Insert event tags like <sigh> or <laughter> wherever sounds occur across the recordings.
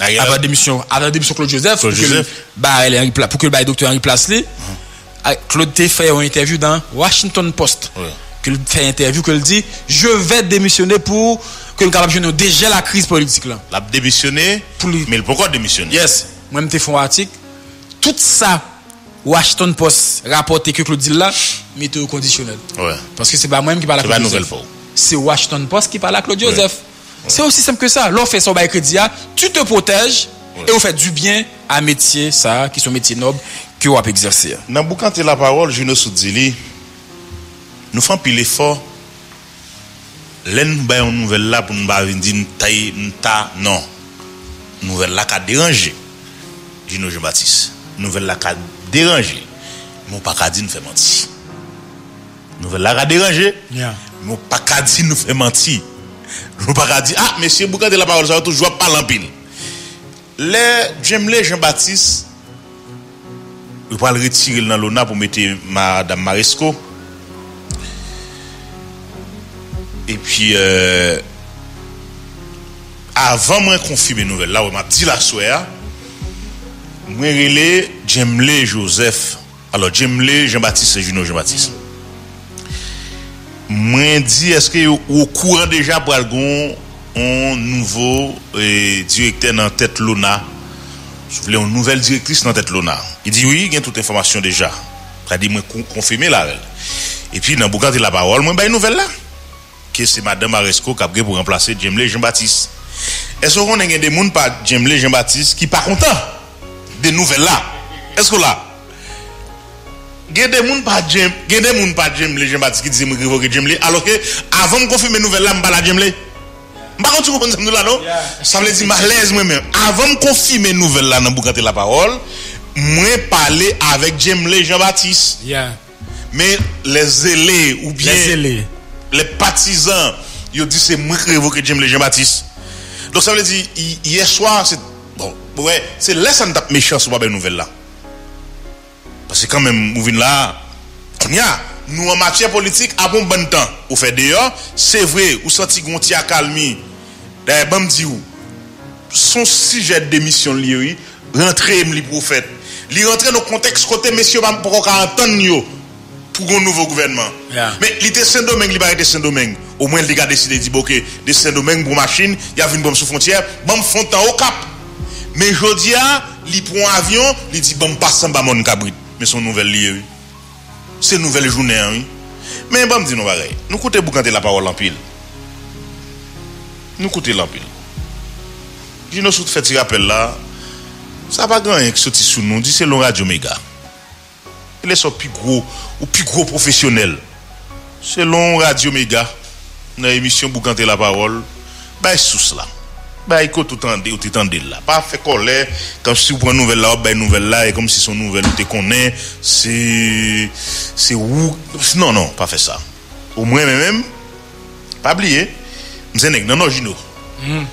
Avant démission, avant démission Claude Joseph, Claude pour, Que, Joseph. bah, est- pour que le docteur Henri place Claude t'a fait une interview dans Washington Post. Ouais. Que le fait une interview que le dit, je vais démissionner pour que le capable déjà la crise politique là. La Pour lui. mais pourquoi démissionner Yes. Moi-même, t'ai fait un article. Tout ça, Washington Post rapporté que Claude dit là, mettez au conditionnel. Ouais. Parce que c'est pas moi-même qui parle à Claude Joseph. C'est Washington Post qui parle à Claude Joseph. C'est aussi simple que ça. L'on fait son bail crédit, ah, tu te protèges et on fait du bien à métier, ça, qui sont métiers nobles, que on peut exercer. Dans le la parole, Juno Soudili, nous faisons pile effort. L'en ben une nouvelle là pour nous pas venir dire nous taille ta non. Nouvelle là qui a dérangé. Juno Jean-Baptiste. Nouvelle là qui a dérangé. Mon pas qu'à dire nous fait mentir. Nouvelle là qui a dérangé. Yeah. Mon pas qu'à dire nous fait mentir. Nous pas dire ah monsieur boucan de la parole ça toujours parler en pile. Les j'aime les Jean-Baptiste je vais le retirer dans l'ONA pour mettre Madame Maresco. Et puis, euh, avant moi confirmer nouvelle là, on m'a dit la soirée, moi relé Jemle Joseph. Alors Jemle Jean-Baptiste Juno Jean-Baptiste. mwen di eske ou kouran deja Bralgon on nouvo e, direkte nan tet lona? Sou vle on nouvel direktris nan tet lona. I di oui gen tout informasyon deja. Pra di mwen konfime la rel. E pi nan boukante la parol mwen bay nouvel la. Ke se madame Aresco kapge pou remplase Djemle Jean-Baptiste. Eso konen gen de moun pa Djemle Jean-Baptiste ki pa kontan de nouvel la esko la là? Il y a des gens par Jem, il y a des gens par Jemle Jean-Baptiste qui disent que je révoquer Jemle, alors que avant de confirmer nouvelle là, je ne la Jemle. Par contre, tu comprends ça nous là, non? Ça veut dire malaise moi-même. Avant de confirmer nouvelle là dans Boukante la parole, moi parler avec Jemle Jean-Baptiste. Yeah. Mais les zélés ou bien Les zélés. les partisans, ils ont dit c'est moi qui révoqué Jemle Jean-Baptiste. Donc ça veut dire hi- hier soir c'est bon ouais, sur la nouvelle là. Parce que quand même nous venons là a nous en matière politique avons bon temps. Ou fait d'ailleurs, c'est vrai, ou senti gonti à calmi. D'ailleurs, bon me dit ou son sujet de démission li oui, rentrer li prophète. Li rentrer dans le contexte côté messieurs pas pour qu'on entendre pour un nouveau gouvernement. Yeah. Mais il était Saint-Domingue, il été Saint-Domingue. Au moins, il a décidé de dire, ok, de Saint-Domingue pour machine, il y a une bombe sous frontière, bombe fontan au cap. Mais jodi a, il prend un avion, il dit, bombe passe en bas mon cabrit. men son nouvel liye. Se nouvel jounen. Bon, men ba m di nou barey. Nou koute boukante la parol anpil. Nou koute l'anpil. Di nou sou te feti rappel la, sa pa gran yon ki soti sou nou, di se lon Radio Mega. Le so pi gro, ou pi gro profesyonel. Se lon Radio Mega, nan emisyon boukante la parol, bay sous la. Bay ko toutande ou titande la. Pa fe kolè, kam si ou pran nouvel la ou bay nouvel la, e kom si son nouvel te konè, se, se ou, non, non, pa fe sa. Ou mwen men men, pa bliye, mse neg nanon jino. Mm.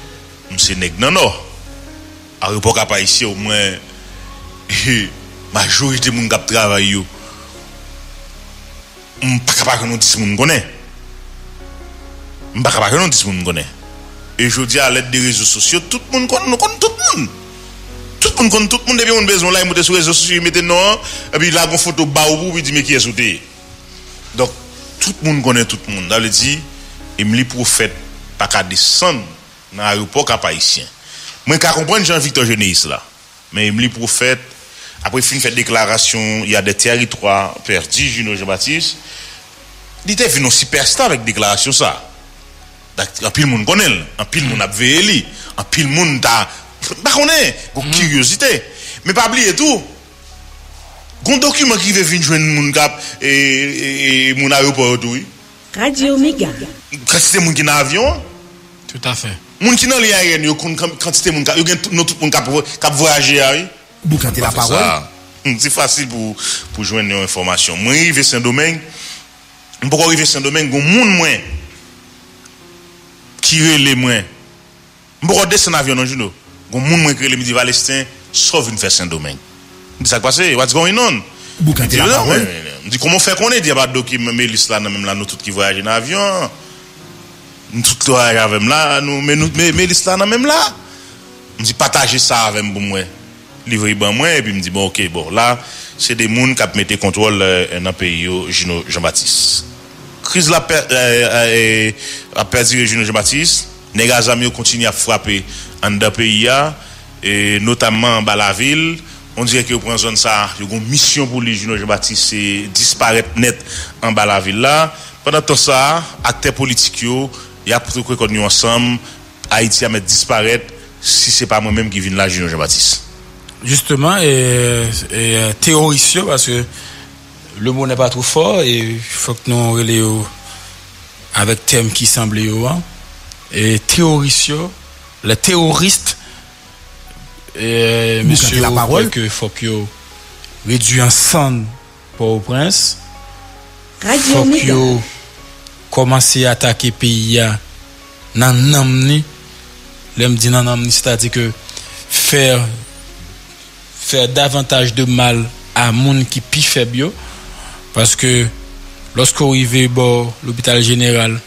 Mse neg nanon. <laughs> A repok apayisye ou mwen, majorite moun kap travay yo, m baka baka nou dis moun konè. M baka baka nou dis moun konè. E jodi a let de rezo sosyo, tout moun kon, nou kon tout moun. Tout moun kon, tout moun debi moun bezon la, yon mwote sou rezo sosyo, yon mwote nan, epi la kon foto ba ou pou, pi di me ki esote. Dok, tout moun konen tout moun. Da le di, im li profet pa ka desen nan aropok apayisyen. Mwen ka kompren Jean-Victor Geneis la, men im li profet, apre fin fè deklarasyon, y a de teritwa perdi, Juno Jean-Baptiste, di te finon siperstan vek deklarasyon sa. En pile monde connaît en pile monde a veillé en pile monde ta pas connaît une curiosité mais pas oublier tout un document qui veut venir joindre monde cap et et mon aéroport oui Radio Méga. quantité monde qui dans avion Tout à fait. monde qui dans yo kon- quantité monde cap yo gen tout nous tout monde cap cap voyager oui Boucanter la parole? ça. Hum, C'est facile pour, pour joindre une information. Moi, arrivé Saint-Domingue, pourquoi arriver Saint-Domingue, a monde moins qui relève moins. Descendre en avion dans journaux Il y a monde moins qui Valestin, sauf une faire Saint-Domingue. Je dis ça qui passe, what's going on? La Je dis, parole. Je dis comment faire qu'on est, il y a pas de document, mais là, même là, nous tous qui voyagent en avion. Nous tous qui voyagent avec là, nous, mais nous, là, même là. me dit partager ça avec moi, livrer ben moi, et puis me dit bon, ok, bon, là, c'est des gens qui mis contrôle euh, dans le pays, Gino Jean-Baptiste. Crise la euh, euh, a perdu Gino Jean-Baptiste, amis continuent à frapper en dans pays, et notamment dans la ville. On dirait que prend zone ça, il y a une mission pour les Jean-Baptiste, c'est disparaître net en bas la ville. Pendant tout ça, acteurs politiques, il y a pour que nous ensemble, Haïti a mettre disparaître si c'est pas moi-même qui viens là, Jean-Baptiste. Justement, et, et théoricien, parce que le mot n'est pas trop fort et il faut que nous relayons avec thème qui semble yo hein? et théoricien les théoristes et monsieur la parole. que faut que réduit en sang pour au prince Radio faut que commencer à attaquer pays nan namni. L'aime dit nan namni c'est-à-dire que faire faire davantage de mal à monde qui pi faible Paske, losko rive bo l'hôpital general,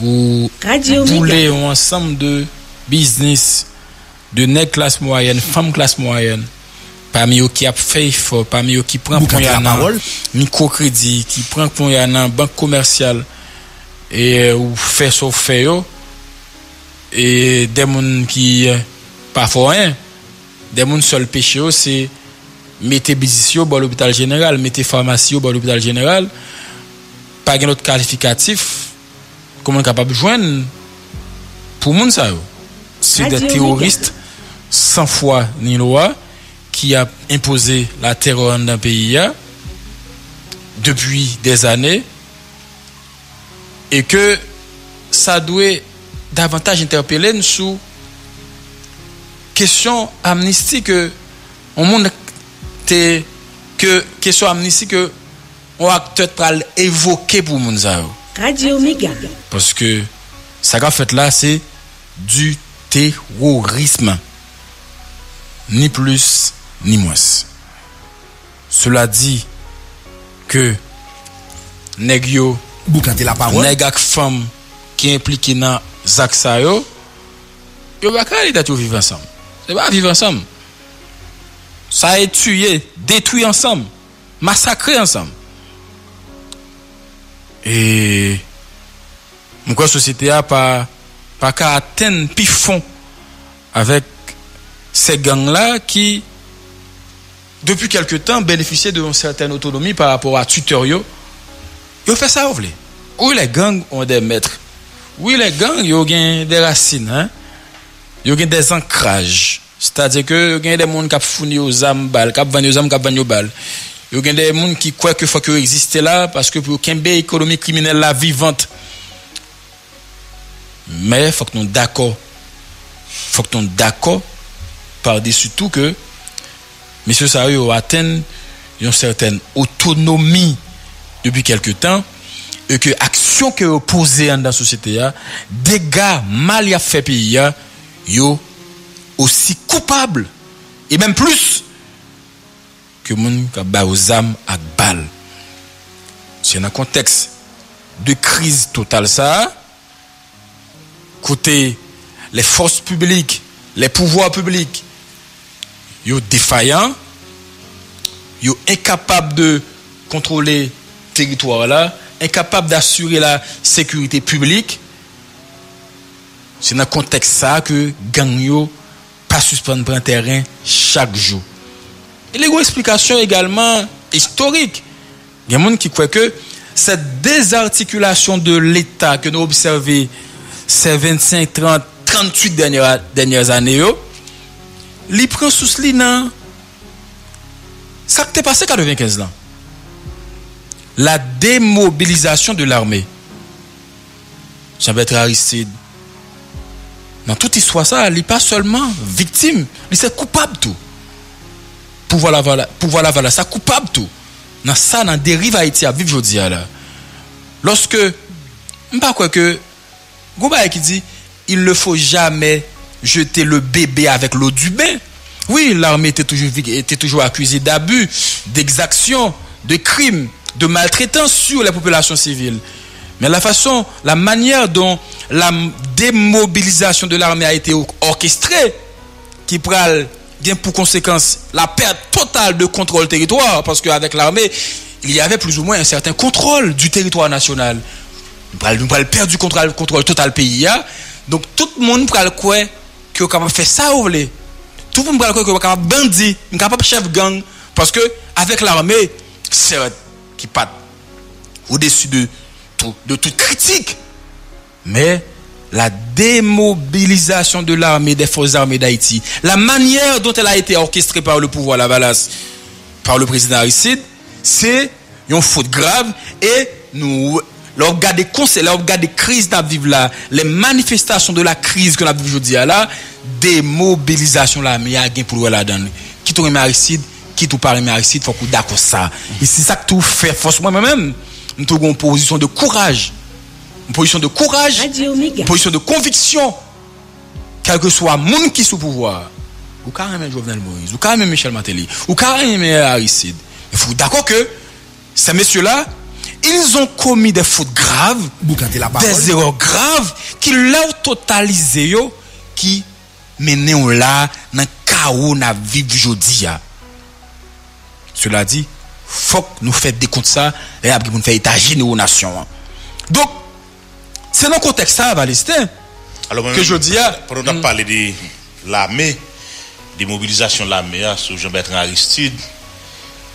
ou poule yon ansam de biznis, de nek klas mwayen, fam klas mwayen, pa mi yo ki ap fey fo, pa mi yo ki pran pou yon nan mikrokredi, ki pran pou yon nan bank komersyal, e ou fey so fey yo, e demoun ki pa fo en, demoun sol peche yo, se mettez business dans l'hôpital général, mettez pharmacie dans l'hôpital général, pas un autre qualificatif, comment capable de joindre pour moun ça. C'est des terroristes sans foi ni loi qui a imposé la terreur dans le pays hein, depuis des années et que ça doit davantage interpeller nous sur question amnistie que on monde te ke kesyo amnisi ke ou akte pral evoke pou moun za yo. Radio Mega. Paske sa ka fet la se du terorisme. Ni plus ni mwes. Sola di ke neg yo neg ak fam ki implike nan zak sa yo yo baka li dat yo vive ansam. Se ba vive ansam. Ça est tué, détruit ensemble, massacré ensemble. Et la société a pas pas qu'à atteindre plus avec ces gangs-là qui, depuis quelque temps, bénéficiaient d'une certaine autonomie par rapport à tutorio. Ils fait ça, vous voulez? Oui, les gangs ont des maîtres? Oui, les gangs, ils ont des racines. Hein? Ils ont des ancrages. C'est-à-dire que y a des gens qui ont fourni aux âmes balles, qui vendu aux âmes, qui vendu aux balles. Il y a des gens qui croient qu'il faut qu'ils existent là parce que pour une économie criminelle là vivante. Mais faut que nous d'accord. faut que nous d'accord par-dessus tout que M. Sario atteint une certaine autonomie depuis quelque temps et que action que posez dans la société, dégâts mal y a fait pays, yo aussi coupable et même plus que moun qui ba aux âmes à balles. C'est un contexte de crise totale ça, côté les forces publiques, les pouvoirs publics, yo défaillants, yo incapables de contrôler territoire là, incapables d'assurer la sécurité publique. C'est dans le contexte ça que gang yo suspendre prendre terrain chaque jour. Et les explications également historiques. Il y a des gens qui croient que cette désarticulation de l'État que nous observons ces 25, 30, 38 dernières, dernières années, li prend sous nan ça qui est passé 95 ans. La démobilisation de l'armée. Jean-Bertrand Aristide. Dans toute histoire, ça, il n'est pas seulement victime, il est coupable tout. La voilà, pouvoir la voilà, ça coupable tout. Dans ça, dans dérive Haïti à vivre aujourd'hui là. Lorsque, pas quoi que, Gouba qui dit, il ne faut jamais jeter le bébé avec l'eau du bain. Oui, l'armée était toujours, était toujours accusée d'abus, d'exactions, de crimes, de maltraitance sur les populations civiles. Mais la façon, la manière dont la démobilisation de l'armée a été or- orchestrée, qui pral bien pour conséquence la perte totale de contrôle territoire, parce qu'avec l'armée, il y avait plus ou moins un certain contrôle du territoire national. Nous pral, perdre du contrôle, contrôle total pays. hein. Donc tout le monde pral quoi que capable faire ça ou voulez. Tout le monde pral quoi que capable bandit, capable chef gang parce que avec l'armée, c'est qui au-dessus de tout, de toute critique. Mais la démobilisation de l'armée, des forces armées d'Haïti, la manière dont elle a été orchestrée par le pouvoir Lavalas, par le président Aristide, c'est une faute grave et nous leur des conseils, leur des crises qu'on vivre là, les manifestations de la crise qu'on a vivre aujourd'hui là, démobilisation là, mais il y a gain pour là dedans. Qui tout remet Aristide, qui tout pas remet Aristide, faut qu'on d'accord ça. Et c'est ça que tout fait force moi-même. Nous avons une position de courage, une position de courage, une position de conviction, quel que soit le monde qui est sous pouvoir, ou carrément Jovenel Moïse, ou carrément Michel Matéli, ou carrément Aristide. Il faut d'accord que ces messieurs-là, ils ont commis des fautes graves, la des erreurs graves qui l'ont totalisé, yo, qui mené là dans le chaos na vivre aujourd'hui. ya. Cela dit, faut que nous fassions des comptes ça et après nous faire étager nos nations. Donc, c'est dans le contexte ça, Valestin, Alors, que je dis, Pour nous parler de l'armée, des mobilisations de l'armée sur Jean-Bertrand Aristide,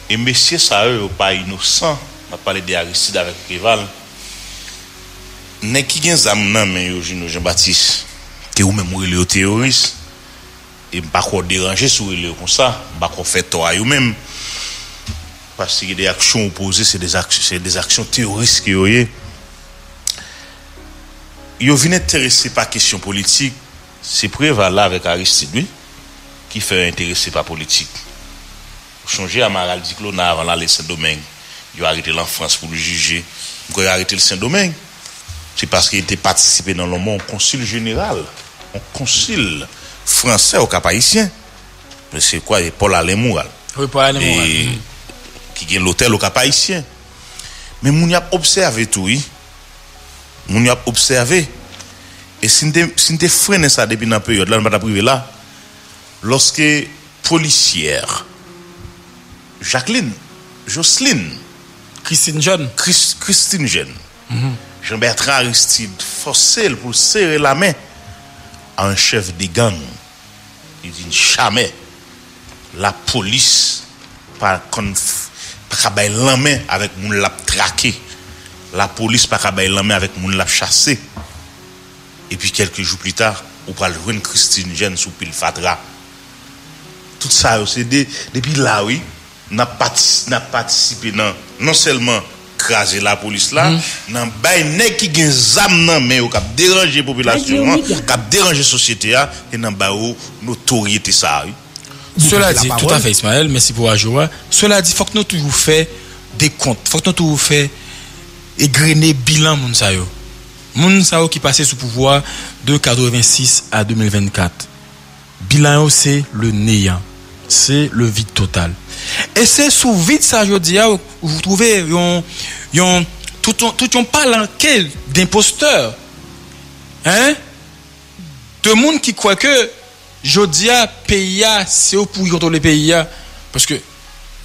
et messieurs, ça, eux, pas innocent. On a parlé de Aristide avec Préval. N'est qui gen zam nan men Jean-Baptiste, que ou même le terroriste, et pas déranger sur le comme ça, pas faire tort à eux même. Parce que des actions opposées, c'est des actions, des actions terroristes qui ont yo vin intéressé par question politique, c'est Préval là avec Aristide, oui, qui fait intéressé par politique. Changer à Maral Diclona avant l'aller Saint-Domingue. Il a arrêté en France pour le juger. Il a arrêté le Saint-Domingue. C'est parce qu'il était participé dans le monde consul général, un consul français au Cap Haïtien. Mais c'est quoi, Paul Alain Moural oui, pour aller et qui gagne l'hôtel au Cap Haïtien. Mais moun y a observé tout, oui. Moun y a observé. Et si nous freiné ça depuis dans période, là, nous pas privé là, lorsque policière, Jacqueline, Jocelyne, Christine John. Chris- Christine Jeune, Jean-Bertrand Aristide, forcé pour serrer la main à un chef de gang. Il dit jamais la police par conf bay la main avec moun l'a traqué. La police pas bay la main avec moun l'a chassé. Et puis quelques jours plus tard, on parle de Christine Jeune sous pile fatra. Tout ça, c'est depuis là, oui, n'a participé, n'a participé dans, non seulement craser la police là, dans bay nèg qui gen zam nan mais ou kap déranger population, kap déranger société et bay ou notoriété ça. Cela la dit, tout à fait Ismaël, merci pour Ajoura. Cela dit, faut que nous toujours fait des comptes, faut que nous toujours fait égrener bilan moun sa yo. Moun sa yo qui passait sous pouvoir de 86 à 2024. Bilan c'est le néant. C'est le vide total. Et c'est sous vide ça, je dis, où vous trouvez yon, yon, tout, un- tout palanquet d'imposteurs. Hein? de monde qui croit que Jodia, PIA, c'est au pour contrôler PIA. Parce que,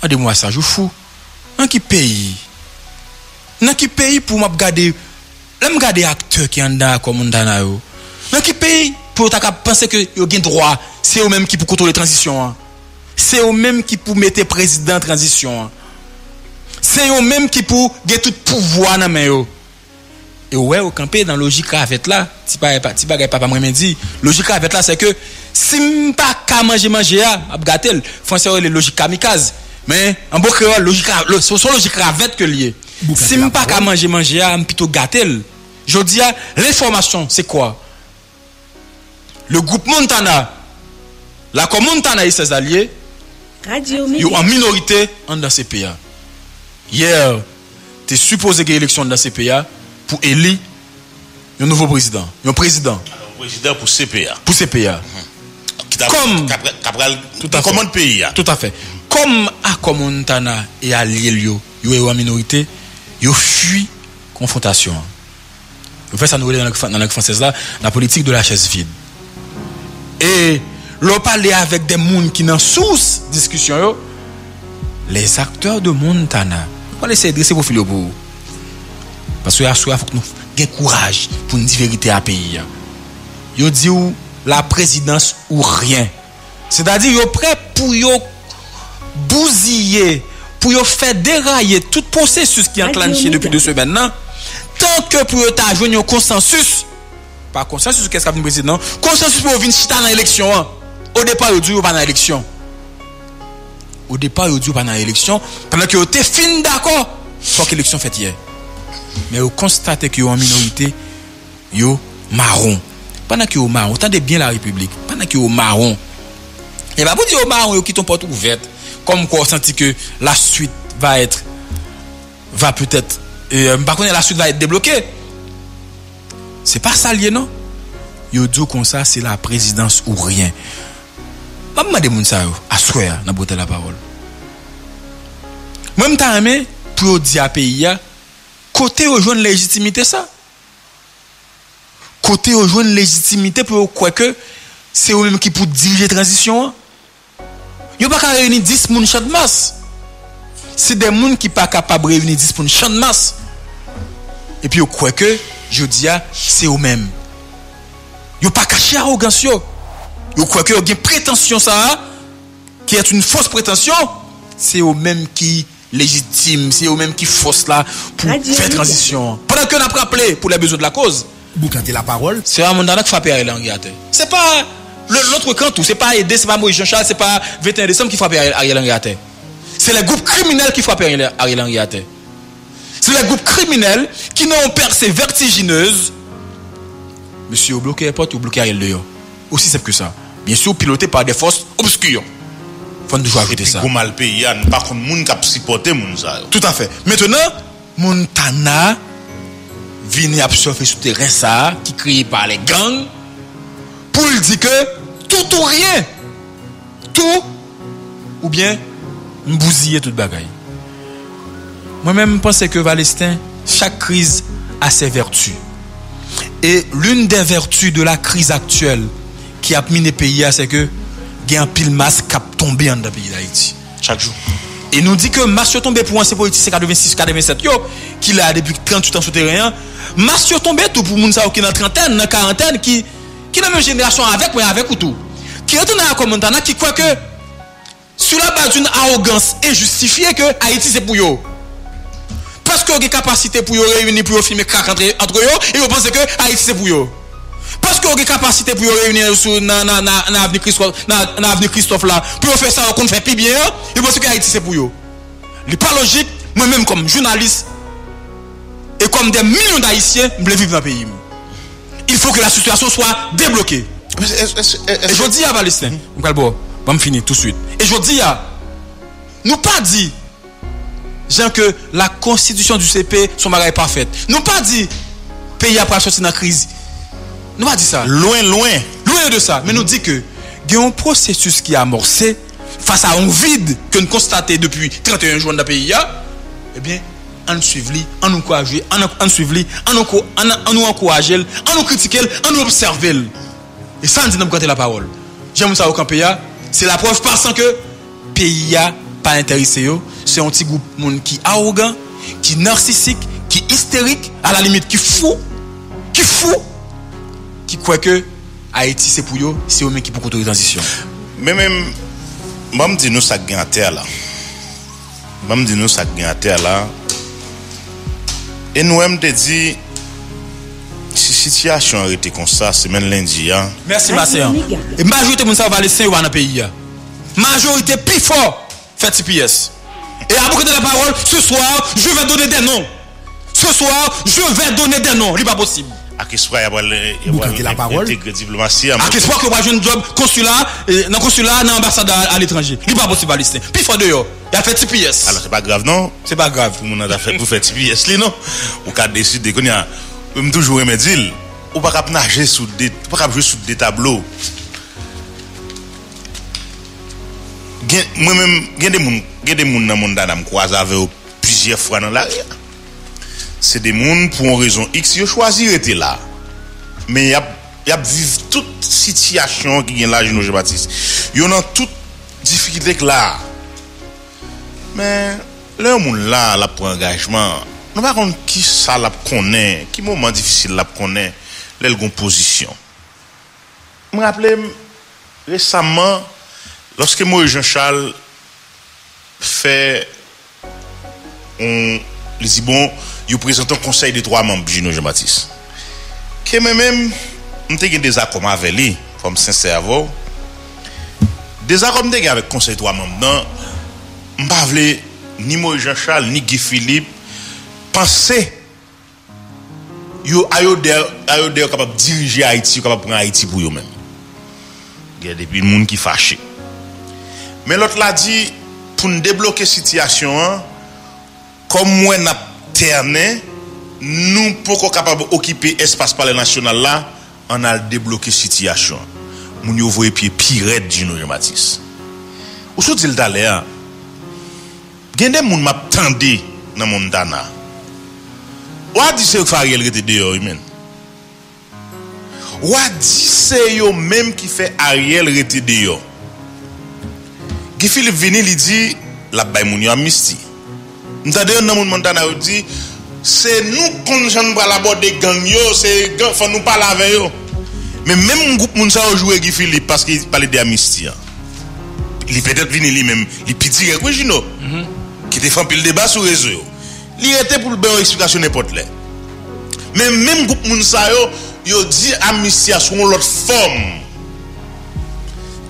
regardez-moi ça, je fou. Dans qui pays Dans qui pays pour me regarder Là, me regarder acteurs qui en a comme on Dans qui pays pour t'as penser que y a droit C'est eux-mêmes qui pour contrôler transition. C'est eux-mêmes qui pour mettre président transition. C'est eux-mêmes qui pour gagner tout pouvoir dans main Et ouais, au camper dans logique avec là, tu pas tu pas papa m'a dit, logique avec là c'est que si m'pas ka manger manger a, ap gatel, français les logique kamikaze. Mais en beau créole logique le son son logique avec que lié. Si m'pas ka parole. manger manger a, plutôt gatel. Je dis à l'information, c'est quoi? Le groupe Montana, la com Montana et ses alliés, ils Omega. en minorité dans ces pays. Hier, tu es supposé qu'il y ait élection dans ces pays pour élire un nouveau président, un président Président pour CPA. pour t'a- Comme- Tout à fait. pays. hein. Tout à fait. Comme à Montana et alliés yo, yo en minorité, yo fuit confrontation. Yo fè sa nou relè nan la langue française là, la politique de la chaise vide. Et l'on parle avec des moun qui nan sous discussion yo, les acteurs de Montana. On essayer de dresser vos fils pour. Parce que il faut que nous ayons courage pour nous dire vérité à pays. Yo dit la présidence ou rien. C'est-à-dire yo prêt pour yo bousiller, pour yo faire dérailler tout processus qui est enclenché depuis deux semaines. Tant que pour yo joindre un consensus, pas consensus qu'est-ce qu'a président, consensus pour venir chita dans l'élection. hein? Au départ, yo dit yo pas dans l'élection. Au départ, yo dit yo pas dans l'élection pendant que yo te fin d'accord, que l'élection fait hier. Mais vous constatez que vous en minorité, vous marron. Panan ki yo maron, tande bien la republik, panan ki yo maron, e eh ba pou di yo maron yo ki ton pot ouverte, kom kwa senti ke la suite va etre, va peutet, e, mba konen la suite va etre debloke, se pa salye non, yo diyo kon sa se la prezidans ou rien. Mba mwen de moun sa yo, aswe ya nan bote la parol. Mwen mta ame, pou yo di a peyi ya, kote yo jwen legitimite sa, Côté rejoindre légitimité pour quoi que c'est eux-mêmes qui pour diriger la transition. Yo pas qu'à réunir 10 moun champ de masse. C'est des moun qui pas capable de réunir 10 moun champ de masse. Et puis yo quoi que je dis c'est eux-mêmes. Yo pas caché arrogance. Yo quoi que yo gen prétention ça qui est une fausse prétention, c'est eux-mêmes qui légitime, c'est eux-mêmes qui force là pour faire transition. Pendant qu'on a rappelé pour les besoins de la cause, Boucanter la parole. c'est un mandat qui frappe Ariel Henry à terre. C'est pas le- l'autre camp tout, c'est pas aider, c'est pas Maurice Jean-Charles, c'est pas 21 décembre qui frappe Ariel Henry à terre. C'est les groupes criminels qui frappent Ariel Henry à terre. C'est les groupes criminels qui n'ont percé vertigineuse. Monsieur, vous bloquez les portes, vous bloquez Ariel dehors. Aussi simple que ça. Bien sûr, piloté par des forces obscures. Faut toujours arrêter ça. Gros mal pays, moun kap supporter moun sa yo. Tout à fait. Maintenant, Montana vini ap sofe sou teren sa, ki kriye par le gang, pou l di ke, tout ou rien, tout, ou bien, mbouziye tout bagay. Mwen men mpense ke Valestin, chak kriz a se vertu. E l'un de vertu de la kriz aktuel, ki ap mine peyi a se ke, gen pil mas kap tombe an da peyi da iti. Chak jou. Et nous dit que masse tombé pour un politique c'est 86 87 yo qui l'a depuis 38 ans sur terrain. Masse tombé tout pour moun qui dans trentaine, dans quarantaine qui qui dans la même génération avec ou avec ou tout. Qui retourne à Commontana qui croit que sur la base d'une arrogance injustifiée que Haïti c'est pour yo. Parce qu'on a capacité pour yo réunir pour yo filmer crack entre entre yo et vous pensez que Haïti c'est pour yo. Parce qu'on a capacité pour réunir sur avenue Christophe Christophe là pour faire ça qu'on fait plus bien et vous pensez que Haïti c'est pour yo. C'est pas logique moi-même comme journaliste et comme des millions d'Haïtiens je veux vivre dans le pays. Il faut que la situation soit débloquée. Et je dis à Palestin, on va bon, on va finir tout de suite. Et je dis à, nous pas dit, Jean, que la constitution du CP, son bagage est parfaite. Nous pas dit, pays après sortir dans la crise. Nous pas dit ça. Loin, loin. Loin de ça. Mais nous dit que, il y a un processus qui est amorcé face à un vide que nous constatons depuis 31 jours dans le pays. Eh bien, on nous suivre, on nous encourager, on nous- on nous suivre, on nous enco- on nous- observer. Et ça, on dit, nous garder la parole. J'aime ça au camp pays, c'est la preuve passant que pays a pas intéressé. C'est un petit groupe monde qui arrogant, qui narcissique, qui hystérique, à la limite qui fou, qui fou, qui croit que Haïti c'est pour eux, c'est eux-mêmes qui pour contrôler la transition. Mais même, moi me dis nous ça gagne à terre là. Moi me dis nous ça gagne à terre là. Et nous même te dit si situation a été comme ça, semaine lundi hein. Merci. Méga. Et majorité de ça va laisser dans le pays. là. Majorité plus fort fait TPS. Et à beaucoup de la parole, ce soir, je vais donner des noms. Ce soir, je vais donner des noms. C'est pas possible. ak espoir yabal integre diplomasi ak espoir ki wajoun job konsulat euh, nan konsulat nan ambasada al etranje li pa boti balisten pi fwa de yo ya fe ti piyes ala se pa grav non? Se pa grav pou moun an da fe pou fe ti piyes li non? Ou ka deside kon ya m toujou remedil ou pa kap naje sou de ou pa kap jwe sou de tablo gen mwen men gen de moun gen de moun nan moun dan am kwa zave ou pizye fwa nan la ya se de moun pou an rezon x yo chwazi rete la. Men yap, yap viv tout sityasyon ki gen la Gino G. Baptiste. Yo nan tout difikilek la. Men, le moun la la pou engajman, nou pa kon ki sa la pou konen, ki mouman difisil la pou konen, lel kon posisyon. M rappele, resaman, loske Moe Jean Charles fè, on, li zi bon, il présente un conseil de trois membres, Gino Jean-Baptiste. Que même, nous avons des accords avec lui, comme sincère avant. Des accords avec le conseil de trois membres, non, je ni moi Jean-Charles, ni Guy Philippe, penser yo ayo de capable de diriger Haïti, capable de prendre Haïti pour eux-mêmes. Il y a des gens qui fâchés. Mais l'autre l'a dit, pour nous débloquer la situation, hein, comme moi, n'a ternen, nou pou ko kapab okipe espas pale nasyonal la, an al debloke sityasyon. Moun yo voye piye piret di nou yo matis. Ou sou dil dale a, gen den moun map tende nan moun dana. Ou a di se yo fari el rete deyo imen? Ou a di se yo menm ki fe Ariel rete deyo? Gifil vini li di, la bay moun yo amisti. Mtade yon nan moun Montana ou di, se nou kon jan nou pral abode gang yo, se gang fon nou pal ave yo. Men men moun goup moun sa ou jwe Guy Philippe, paske yon pale de amistian. Li petet vini li men, li piti rekwe jino, mm -hmm. ki te fan pil deba sou rezo yo. Li rete pou l'ben yon eksplikasyon nepot le. Men men goup moun sa yo, yo di amistian sou yon lot form.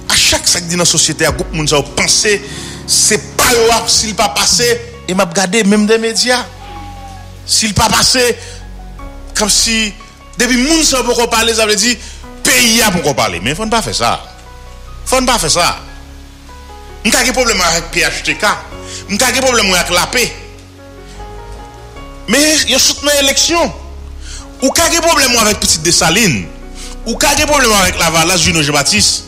A chak sak di nan sosyete a goup moun sa yo, panse, se pa yo ap, si li pa pase, et m'a regardé même des médias. S'il pas passé comme si depuis moun sa pour qu'on parler ça veut dire pays a qu'on parler. Mais faut pas faire ça. Faut pas faire ça. M'ta un problème avec PHTK. M'ta un problème avec la paix. Mais il a soutenu l'élection. Ou qu'a un problème avec Petite Dessaline. Ou qu'a un problème avec la Valence Juno Jean-Baptiste.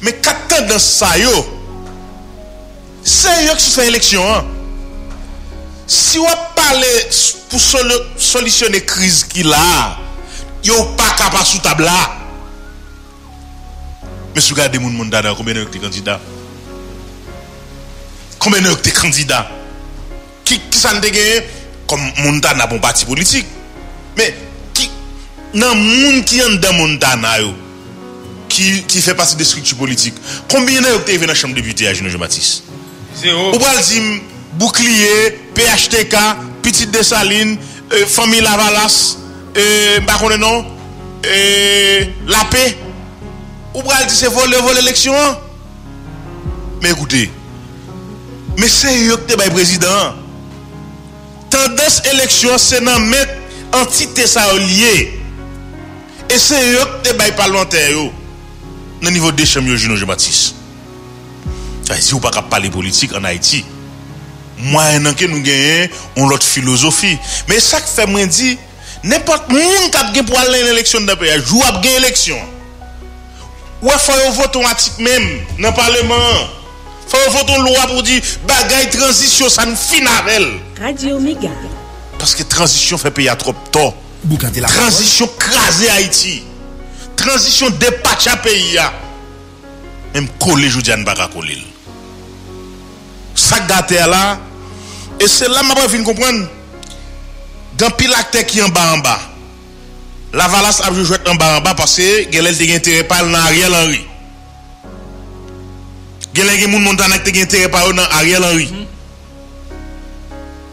Mais quand dans ça yo, Se yo ki sou fè eleksyon an. Si wap pale pou sol, solisyon e kriz ki la, yo pa kapa sou tabla. Mè sou gade moun moun dada, koumen yo ki te kandida? Koumen yo ki te kandida? Ki, ki san de genye? Kom moun dada bon pati politik. Mè, ki, nan moun ki yon da moun dada yo, ki, ki fè pati de striktu politik, koumen yo ki te evè nan chanm deputè a Gino Jean Baptiste? Ou pral zim, boukliye, PHTK, Petite Desaline, euh, Famille Lavalas, euh, Bakone non, euh, La Paix. Ou pral di se vole vole leksyon an. Men ekoute, men se yo kte bay prezident. Tendans eleksyon se nan met entite sa o liye. E se yo kte bay parlementer yo. Nan nivou de chanm yo Juno Jebatiste. Si ou pa kap pale politik an Haiti, mwen anke nou genyen, on lot filosofi. Men sak fe mwen di, nepot moun kap gen pou alen l'eleksyon da peya, jou ap gen eleksyon. Ou e fayon voton atik men, nan parleman. Fayon voton lwa pou di, bagay transisyon san finavel. Radio Mega. Paske transisyon fe peya trop to. Transisyon krasi Haiti. Transisyon depacha peya. Mem kole jou diyan baka kolil. sak gate la, e se la mabwa fin kompren, gen pil akte ki an ba an ba, la valas apjou jwet an ba an ba, pase gelel te gen tere pal nan Ariel Henry, gelel gen moun montan ak te gen tere pal nan Ariel Henry,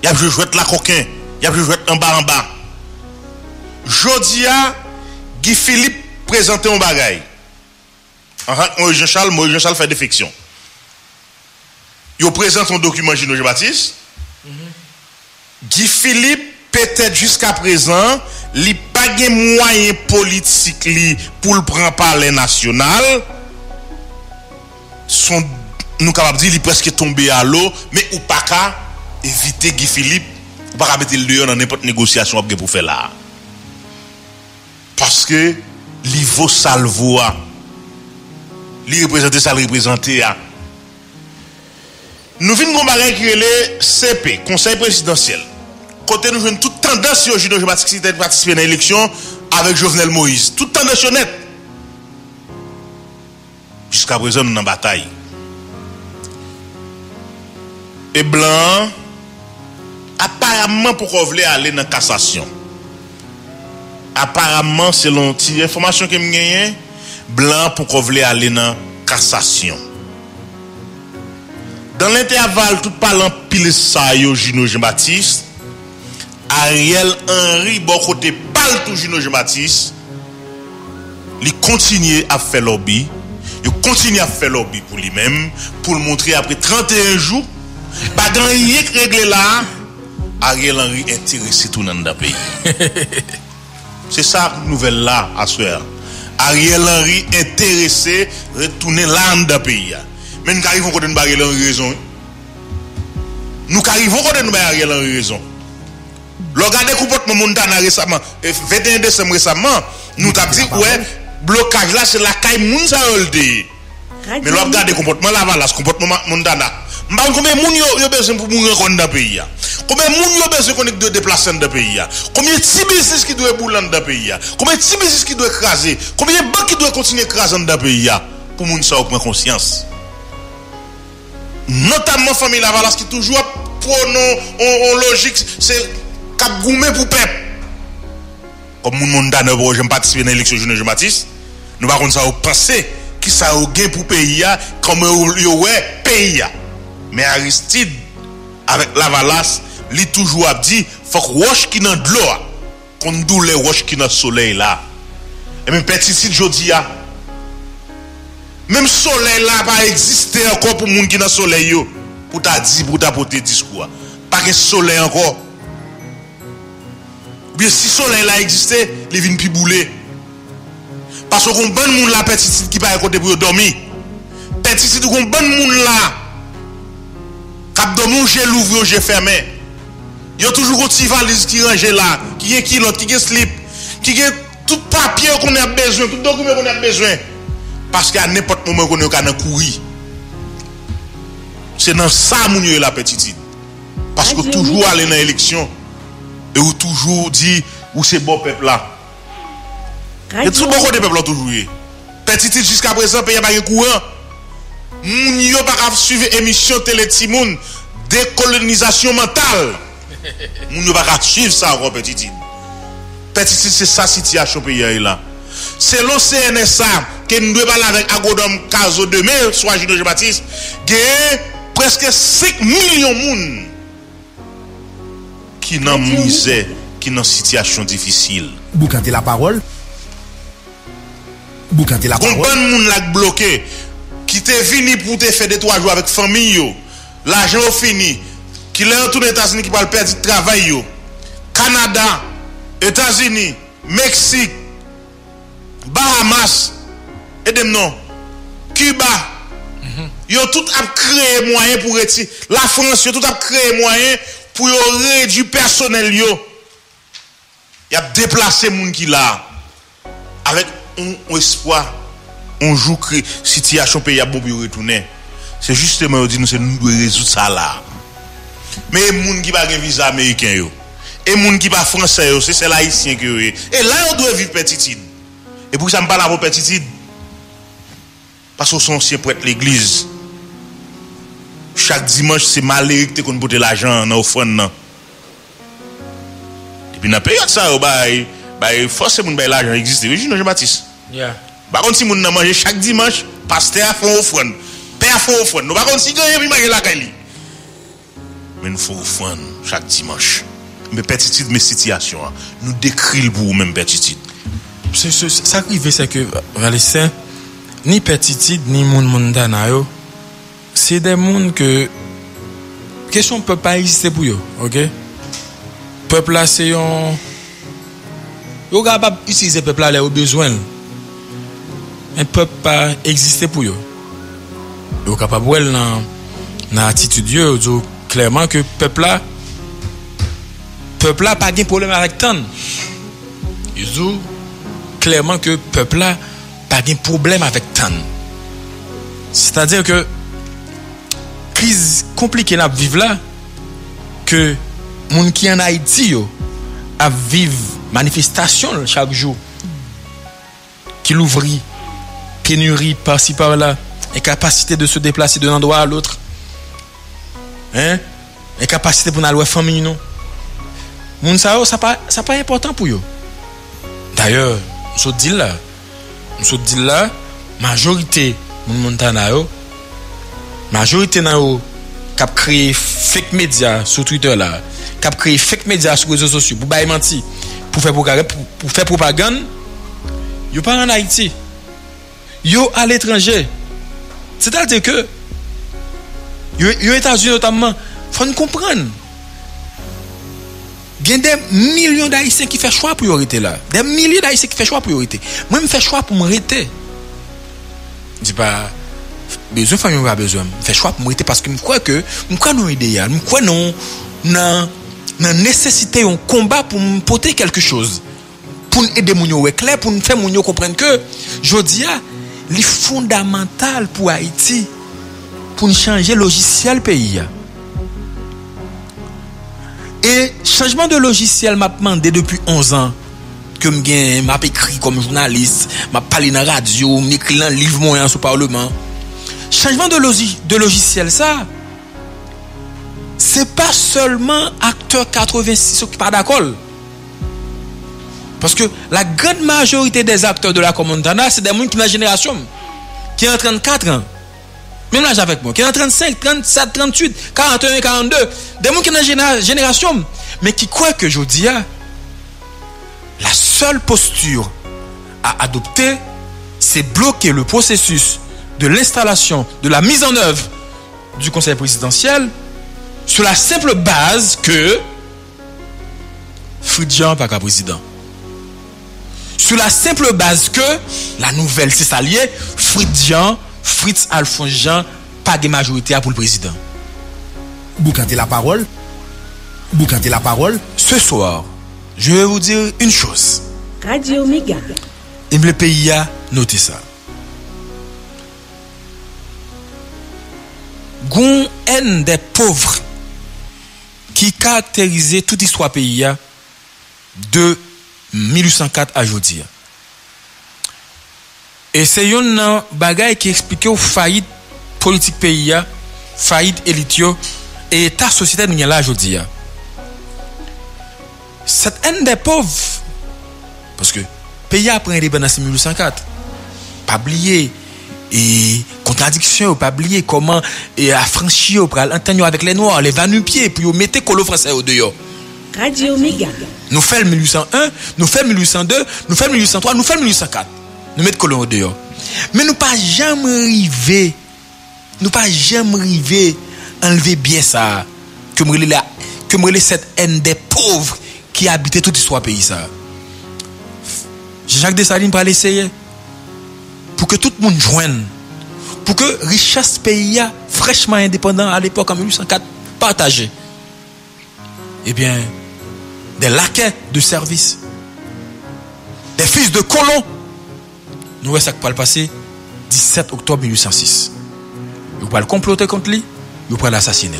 yapjou jwet la koken, yapjou jwet an ba an ba, jodi a, Guy Philippe prezante an bagay, an hak Moïse Jean Charles, Moïse Jean Charles fè de fiksyon, Ils présentent un document Gino Jean-Baptiste. Mm -hmm. Guy Philippe, peut-être jusqu'à présent, il pas de moyens li pour le prendre par les nationales. Son, nous capables de dire, il est presque tombé à l'eau, mais ou pas qu'à éviter Guy Philippe, ou pas mettre le dans n'importe négociation pour faire là. Parce que, il vaut salvoa. Il représente ça, il représente Nou vin goun bagay kirele CP, Konseil Presidentiel. Kote nou ven tout tendans yo Jidon Jebatik si te patisipe nan eleksyon avek Jovenel Moïse. Tout tendans yo net. Jiska prezon nou nan batay. E blan, aparamman pou kon vle ale nan kasasyon. Aparamman, selon ti informasyon ke m genyen, blan pou kon vle ale nan kasasyon. Dans l'intervalle, tout parlant pile ça, yo Gino Jean-Baptiste, Ariel Henry, bon côté, parle tout Gino Jean-Baptiste, il continue à faire lobby, il continue à faire lobby pour lui-même, pour le montrer après 31 jours, pas grand rien que réglé là, Ariel Henry intéressé tout dans le pays. <laughs> C'est ça, nouvelle là, à soir. Ariel Henry intéressé, retourner là dans le pays. Mais nous arrivons quand nous Henry raison. Nous arrivons quand nous Henry raison. Le regardez le comportement Montana récemment, 21 décembre récemment, nous avons dit, ouais, blocage là, c'est la caille Mounsa Holde. Mais le regardez le comportement là, ce comportement Montana. Mba combien de monde yo besoin pour mourir dans le pays Combien de monde yo besoin de déplacer dans le pays Combien de business qui doit bouler dans le pays Combien de business qui doit écraser Combien de banques qui doit continuer à écraser dans le pays Pour moun ça prendre conscience. notamment famille Lavalas qui toujours pronon en, logique, c'est cap gourmet pour peuple. Comme mon monde dans le je participe à l'élection Journée Jean-Baptiste, nous par contre ça penser qui ça au gain pour pays comme yo pays Mais Aristide avec Lavalas, lui toujours a dit faut que roche qui dans de l'eau, qu'on doule roche qui dans le soleil là. Et même petit site jodi a Mem soley la pa egziste anko pou moun ki nan soley yo. Pou ta di, pou ta pote diskwa. Pa ke soley anko. Biye si soley la egziste, li vin pi boule. Paso kon ban moun la petitit ki pa ekote pou yo domi. Petitit kon ban moun la. Kap domi ou jè louvre ou jè ferme. Yo toujou kon ti valiz ki range la. Ki gen kilot, ki gen slip. Ki gen tout papye kon ap bezwen. Tout dokumen kon ap bezwen. Parce qu'à n'importe moment qu'on a courir. C'est dans ça mon la petite. Parce que toujours aller dans l'élection et ou toujours dit où c'est bon peuple là. Et tout bon côté peuple toujours. Petite jusqu'à présent pays pas courant. Moun yo pas suivre émission télé Timoun décolonisation mentale. <laughs> Moun yo pas suivre ça encore petit Petit c'est ça situation pays là. Selon CNSA que nous devons parler avec Agodom Kazo demain, soit Juno Jean-Baptiste, gagne presque 5 millions de monde qui dans misère, qui dans situation difficile. Boukante la parole. Boukante la parole. Combien moun monde l'a bloqué qui t'est fini pour te faire des trois jours avec famille l'argent fini qui l'a retourné aux États-Unis qui va perdre du travail yo. Canada, États-Unis, Mexique, Bahamas, et dem non, Cuba, ils ont tout a créé moyen pour retirer. La France, ils ont tout a créé moyen pour réduire le personnel. Il a déplacé les gens qui là avec un espoir on joue que situation pays a bon pour retourner. C'est justement dit nous nous devons résoudre ça là. Mais les gens qui pas un visa américain et les qui pas français c'est c'est haïtien que yo. Et là on doit vivre petitide. Et pour ça me parle pour petitide Paso son siye pou ete l'eglize. Chak dimanche se malerik te kon bote l'ajan nan ou fon nan. Non? Depi nan peryot sa ou oh, bay, bay fos se moun bay l'ajan egziste. Vejou nan Jebatis. Yeah. Bakon si moun nan manje chak dimanche, paste a fon ou fon. Pe a fon ou fon. Nou bakon si ganyan pi manje lakay li. Men fon ou fon chak dimanche. Mbe petitid mbe sityasyon. Nou dekri l pou mbe petitid. Sa krive se ke valesen, ni petitid ni moun moun dana yo, se de moun ke kesyon pep pa egiste pou yo, ok? Pep la se yon yo kapap utilize pep la le ou bezwen. En pep pa egiste pou yo. Yo kapap wel nan nan atitude yo, yo djo klerman ke pep la pep la pa gen problem avèk tan. Yo djo klerman ke pep la pas de problème avec tant. C'est-à-dire que crise compliquée à vivre là que moun qui en Haïti yo à vivre manifestation chaque jour. Qui l'ouvrit pénurie par-ci par-là incapacité de se déplacer d'un endroit à l'autre. Hein? Incapacité pour aller famille non? Ça ça pas ça pas important pour yo. D'ailleurs nous dit là msou di la, majorite moun moun tan a yo, majorite nan yo kap kreye fake media sou Twitter la, kap kreye fake media sou rezo sosyo, pou baye manti, pou fe, pou, pou fe propagande, yo pa an Haiti, yo al etranje. Se tal de ke, yo Etats-Unis notamman, fwa nou komprenn, gen de milyon da isen ki fè chwa pou yo rete la. De milyon da isen ki fè chwa pou yo rete. Mwen mwen fè chwa pou mwen rete. Di pa, bezon fè mwen mwen bezon. Mwen fè chwa pou mwen rete paske mwen kwa ke, mwen kwa nou ideal, mwen kwa nou nan, nan nesesite yon komba pou mwen pote kelke chouz. Pou mwen ede moun yo wekle, pou mwen fè moun yo komprende ke, jodi ya, li fondamental pou Haiti, pou mwen chanje logisyal peyi ya. Et changement de logiciel m'a demandé depuis 11 ans que je m'a écrit comme journaliste, m'a parlé dans la radio, m'écrit un livre moyen sur le parlement changement de, logi de logiciel, ça, c'est pas seulement acteur 86 qui pas d'accord. Parce que la grande majorité des acteurs de la Comontana, c'est des gens qui ont la génération, qui ont 34 ans. Même là, avec moi, qui ont 35, 37, 38, 41, 42. Des gens qui ont la génération, mais qui croient que je dis, la seule posture à adopter, c'est bloquer le processus de l'installation, de la mise en œuvre du conseil présidentiel sur la simple base que Fridjan pas qu'un président. Sur la simple base que la nouvelle c'est allié Fridjan, Fritz Alphonse Jean pas de majorité pour le président. Boukante la parole. Boukante la parole. Ce soir, je vais vous dire une chose. Radio Méga. Et le pays a noté ça. gon haine des pauvres qui caractérisait toute histoire pays de 1804 à aujourd'hui. E se yon nan bagay ki eksplike ou fayit politik peyi ya, fayit elit yo, e ta sosyete nou nye la jodi ya. Set en de pov, paske peyi ya pren ribe nan 1804, pabliye, e kontradiksyon ou pabliye, koman e afranchi ou pral anten yo avek le noy, le vanu pie, pou yo mette kolo franse yo de yo. Radio Mega. Nou fel 1801, nou fel 1802, nou fel 1803, nou fel 1804. Nous mettons colo au dehors. Mais nous pas jamais arrivé, nous pas jamais arrivé enlever bien ça, que me la, que cette haine des pauvres qui habitaient toute l'histoire pays ça. Jacques Dessalines pas l'essayer pour que tout le monde joigne, pour que richesse pays fraîchement indépendant à l'époque en 1804 partagée. Eh bien, des laquais de service, des fils de colons, nous voyons ça qui le passer? 17 octobre 1806. Nous pouvons le comploter contre lui, nous pouvons l'assassiner.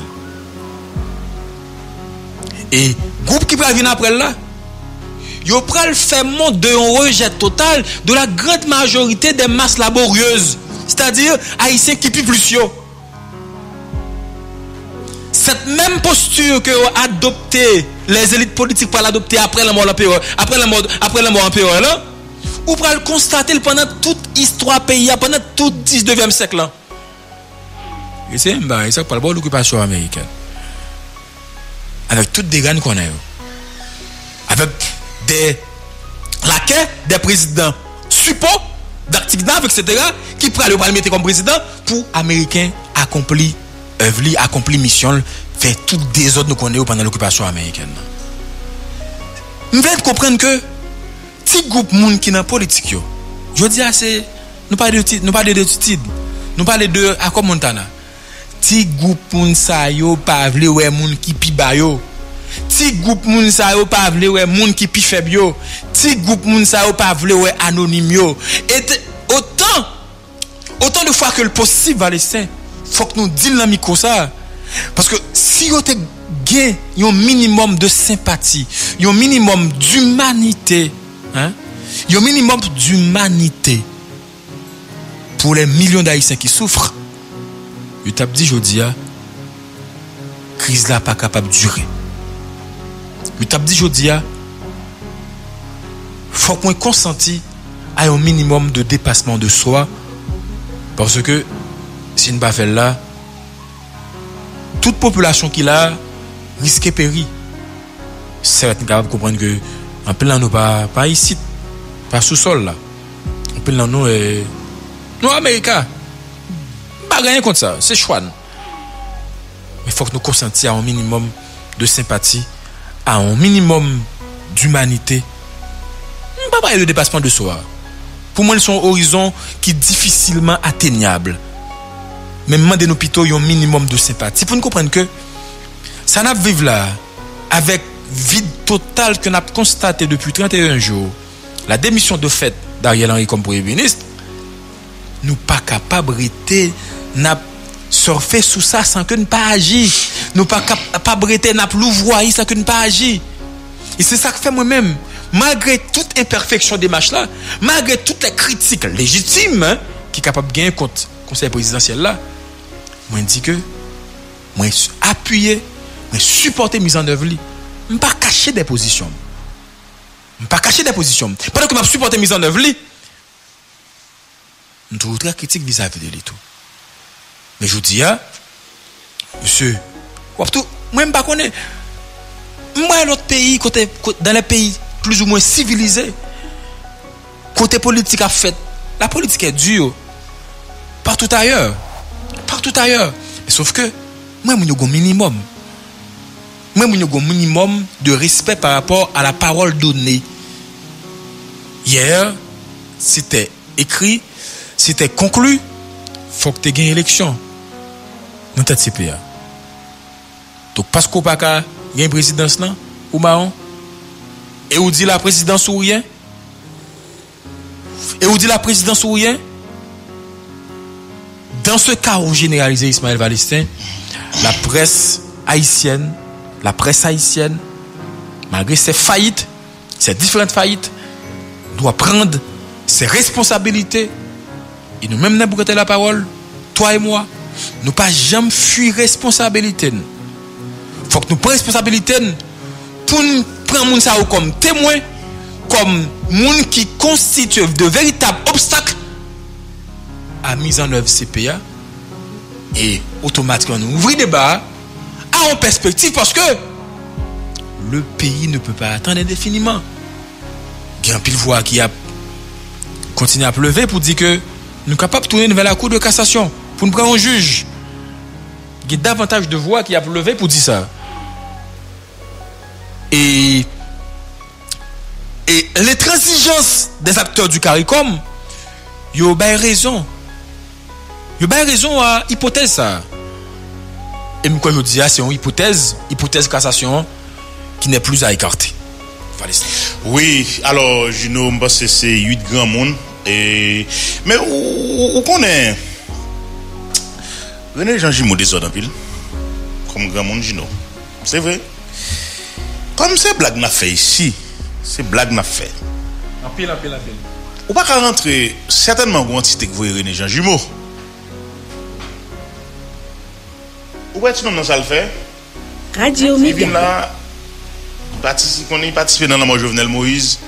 Et groupe qui va venir après là, yo pral fait montre de un rejet total de la grande majorité des masses laborieuses, c'est-à-dire haïtiens qui plus yo. Cette même posture que ont adopté les élites politiques pour l'adopter après la mort de l'empereur, après la mort après la mort empereur là, Ou pral konstate l pendant tout histoire pays, pendant tout 19e siècle. E se mba, e sak pral bo l'okupasyon Ameriken. Avèk tout de gan konè yo. Avèk de lakè, de prezident, supo, d'artikdan, etc. Ki pral yo pral mette kom prezident pou Ameriken akompli evli, akompli misyon, fè tout de zot nou konè yo pendant l'okupasyon Ameriken. Mwen fèl komprenn ke ti goup moun ki nan politik yo, jodi a se, nou pa de tutid, nou pa de de akop montana, ti goup moun sa yo pa avle we moun ki pi ba yo, ti goup moun sa yo pa avle we moun ki pi feb yo, ti goup moun sa yo pa avle we anonim yo, et otan, otan de fwa ke l posib vale se, fok nou dil nan mi kosa, paske si yo te gen yon minimum de sempati, yon minimum d'umanite, hein? yon minimum d'humanité pour les millions d'Haïtiens qui souffrent, yo tap dit jodi a, crise là pas capable de durer. Yo tap dit jodi a, faut qu'on consenti à un minimum de dépassement de soi parce que si ne pas là, toute population qui a risque périr. Sommes capables de comprendre que en plein nous pas pas ici, pas sous sol là. En plein nous est nous Américains. Pas rien contre ça, c'est choix. Mais faut que nous consentions à un minimum de sympathie, à un minimum d'humanité. Pas parler de dépassement de soi. Pour moi, ils sont horizon qui est difficilement atteignable. Mais demander nos plutôt un minimum de sympathie pour nous comprendre que ça n'a vivre là avec vide total que nous avons constaté depuis 31 jours. La démission de fait d'Ariel Henry comme Premier ministre, nous pas capables de surfer sous ça sans que nous pas agir. Nous pas capables de n'a louvoyer sans que nous pas agir. Et c'est ça que fait moi-même. Malgré toute imperfection des matchs là, malgré toutes les critiques légitimes hein, qui est capable de gagner contre le conseil présidentiel là, moi je dis que moi appuyer, moi supporter mise en œuvre Je pas cacher des positions. Je pas cacher des positions. Pendant que je supporter mise en œuvre je trouve très critique vis-à-vis de tout. Mais je vous dis, hein, monsieur, moi je ne connais moi l'autre pays, côté, dans les pays plus ou moins civilisés, côté politique a fait, la politique est dure. Partout ailleurs. Partout ailleurs. Sauf que, moi, je un minimum. Moi, je un minimum de respect par rapport à la parole donnée. Hier, c'était écrit, c'était conclu, faut que tu aies une élection. Dans tête CPA. Donc, parce qu'on pas qu'à une présidence là, ou marron, et ou dit la présidence ou rien, et ou dit la présidence ou rien, dans ce cas où généralisé Ismaël Valestin, la presse haïtienne, la presse haïtienne, malgré ses faillites, ses différentes faillites, doit prendre ses responsabilités. Et nous avons la parole, toi et moi, nous pas jamais fuir responsabilité. Il faut que nous prenions responsabilité pour nous prendre ça comme témoin, comme moun qui constitue de véritables obstacles à mise en œuvre CPA et automatiquement nous ouvrir débat en perspective parce que le pays ne peut pas attendre indéfiniment. Il y a un pile voix qui a continué à pleuver pour dire que nous sommes capables de tourner vers la cour de cassation pour nous prendre un juge. Il y a davantage de voix qui a levé pour dire ça. Et, et les transigences des acteurs du CARICOM, ils ont bien raison. Ils ont bien raison à hypothèse ça. Et moi, je dis, ah, c'est une hypothèse, hypothèse cassation qui n'est plus à écarter. Oui, alors, Gino, je pense que c'est 8 grands mondes. Et... Mais où, est? René Jean Gimo désordre en pile. Comme grand monde Gino. C'est vrai. Comme c'est blague n'a fait ici, c'est blague n'a fait. En pile, en pile, en pile. Ou pas qu'à rentrer certainement une entité que vous René Jean Jumeau. Ou wè ti nom nan sa l fè? Radio Omega. Li vin la, konen yi patisipe nan la mò Jovenel Moïse,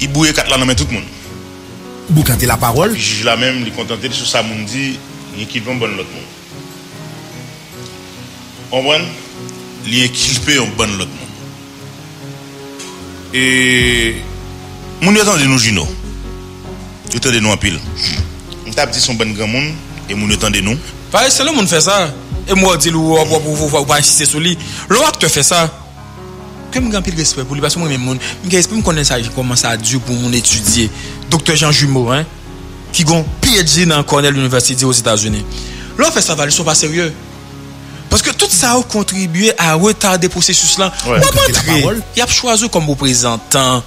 yi bouye kat la nan men tout moun. Bou kante la parol? Jij la mèm, li kontante li sou sa moun di, yi kilpe yon bon lot moun. Onwen, li yi kilpe yon bon lot moun. E, moun yotan de nou jino Yotan de nou apil hmm. Mta ap di son ban gran moun E moun yotan de nou Pari se le moun fe sa E mwa di lou wap wap wap wap anjise sou li. Lou ak te fe sa. Ke mwen gampil respect pou li. Pasou mwen men moun. Mwen ke respect mwen konen sa. Koman sa djou pou moun etudye. Dokter Jean Jumeau. Ki gon PhD nan Cornell University os Etats-Unis. Lou fe sa vali sou pa serye. Paske tout sa ou kontribuye a retarde prosesus lan. Mwen mwen tre. Yap chwazo kom reprezentant.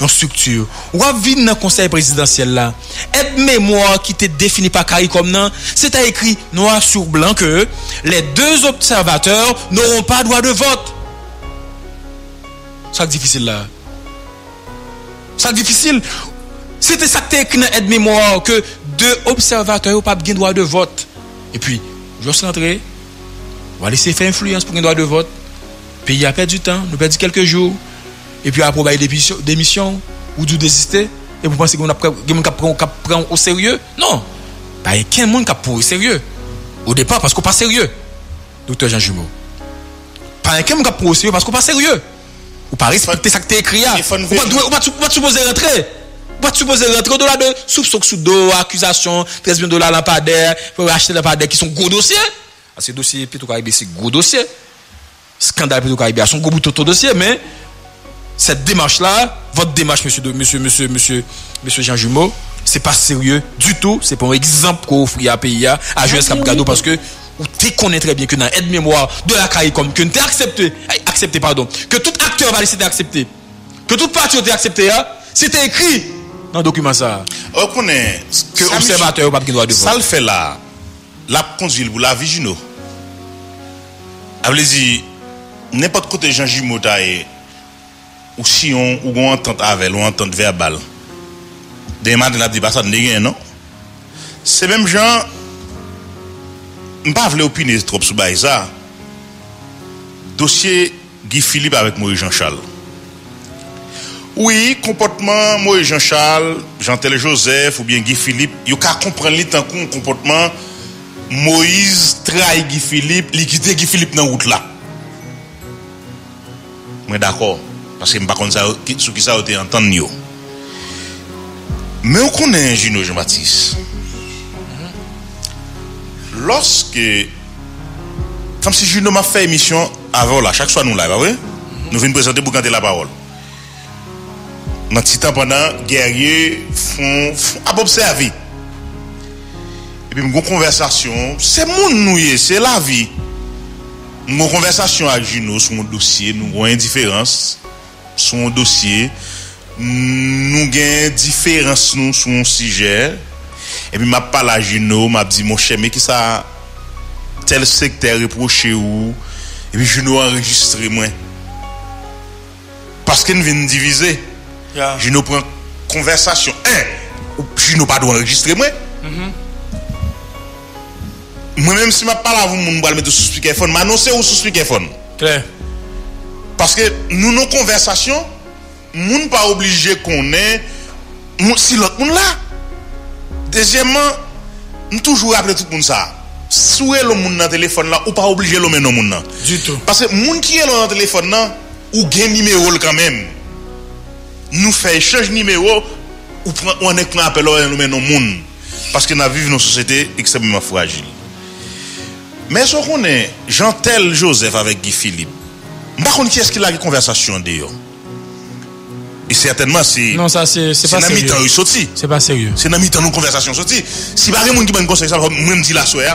yon struktur. Ou ap vin nan konsey presidansyel la, ep mèmoa ki te defini pa karikom nan, se ta ekri noa sur blan ke les deux observateurs n'oron pa doa de vote. Sak difisil la. Sak difisil. Se te sak te ekri nan ep mèmoa ke deux observateurs pa gen doa de vote. E pi, jous rentre, ou alese fe influence pou gen doa de vote. Peyi a pet du tan, nou pet di kelke joun, Et puis après, des démission ou du désister. Et vous pensez qu'on a prend au sérieux? Non. Pas aucun monde qui prend au sérieux. Au départ, parce qu'on pas sérieux. Docteur Jean Jumeau. Pas aucun monde qui prend au sérieux parce qu'on pas sérieux. Ou pas respecter ça que tu écrit. Ou pas supposer rentrer. Ou pas supposer rentrer au-delà de soupçons sous dos, accusations, 13 millions de dollars lampadaires, pour acheter lampadaires qui sont gros dossiers. Ah, ces dossiers, plutôt Caribé, c'est gros dossiers. Scandale plutôt Caribé, sont gros boutons dossier, mais cette démarche-là, votre démarche, monsieur, monsieur, monsieur, monsieur, monsieur Jean Jumeau, c'est pas sérieux du tout. C'est pas un exemple qu'on offre à PIA, à Jeunesse Cap parce que vous connaissez très bien que dans l'aide mémoire de la CARICOM, que vous accepté, accepté, pardon, que tout acteur va décider d'accepter, que toute partie a accepté, hein, c'était écrit dans le document ça. On connaît que l'observateur n'a pas de vote. Ça le fait là, la conduite pour la vigino. Allez-y, n'importe côté Jean Jumeau ou si yon ou gon entente avel ou entente verbal. Den matin ap di ba sa ne gen non. Se menm jan mpa vle opine trop sou bay sa. Dosye Guy Philippe avèk Moïse Jean Charles. Oui, comportement Moïse Jean Charles, Jean-Tel Joseph ou bien Guy Philippe, yo ka kompren li tan kon comportement Moïse trai Guy Philippe, li kite Guy Philippe nan wout la. Mwen d'akor. Paske mba kon sa, sou ki sa ou te antan yo. Men ou konen Gino Jean-Baptiste. Lorske, kam si Gino ma fe emisyon avon la, chak swa nou la, e ba we? Nou ven prezante pou kante la parol. Nan titan pandan, gerye, fon, fon ap observi. Epi mgon konversasyon, se moun nou ye, se la vi. Mgon konversasyon ak Gino, sou moun dosye, nou mgon indiferans. sou an dosye, nou gen diferans nou sou an sijer, epi map pala jino, map di mwen cheme ki sa tel sekter reproche ou, epi jino enregistre mwen. Paske nou vin divize. Yeah. Jino pren konversasyon. Un, jino pa do enregistre mwen. Mm -hmm. Mwen menm si map pala voun moun bal mette sou speakerphone, mwen anonsen ou sou speakerphone. Kler. Paske nou nou konversasyon, moun pa oblije konen, moun si lot moun la. Dezyèman, nou toujou aple tout moun sa. Sou e loun moun nan telefon la, ou pa oblije loun men nou moun nan. Du tout. Paske moun ki e loun nan telefon nan, ou gen nimeyo l kanmen. Nou fey chanj nimeyo, ou, pran, ou anek pran apel loun men nou moun. Paske nan vive nou sosete ekstremement fragil. Men so konen, jantel Joseph avek Guy Philippe, je ne sais pas qui est-ce qui a une conversation d'ailleurs. Et certainement, c'est. Non, ça, c'est pas sérieux. C'est C'est pas sérieux. C'est dans mi-temps, une conversation sorti. Si pas quelqu'un qui conseil, ça va me dire la soirée.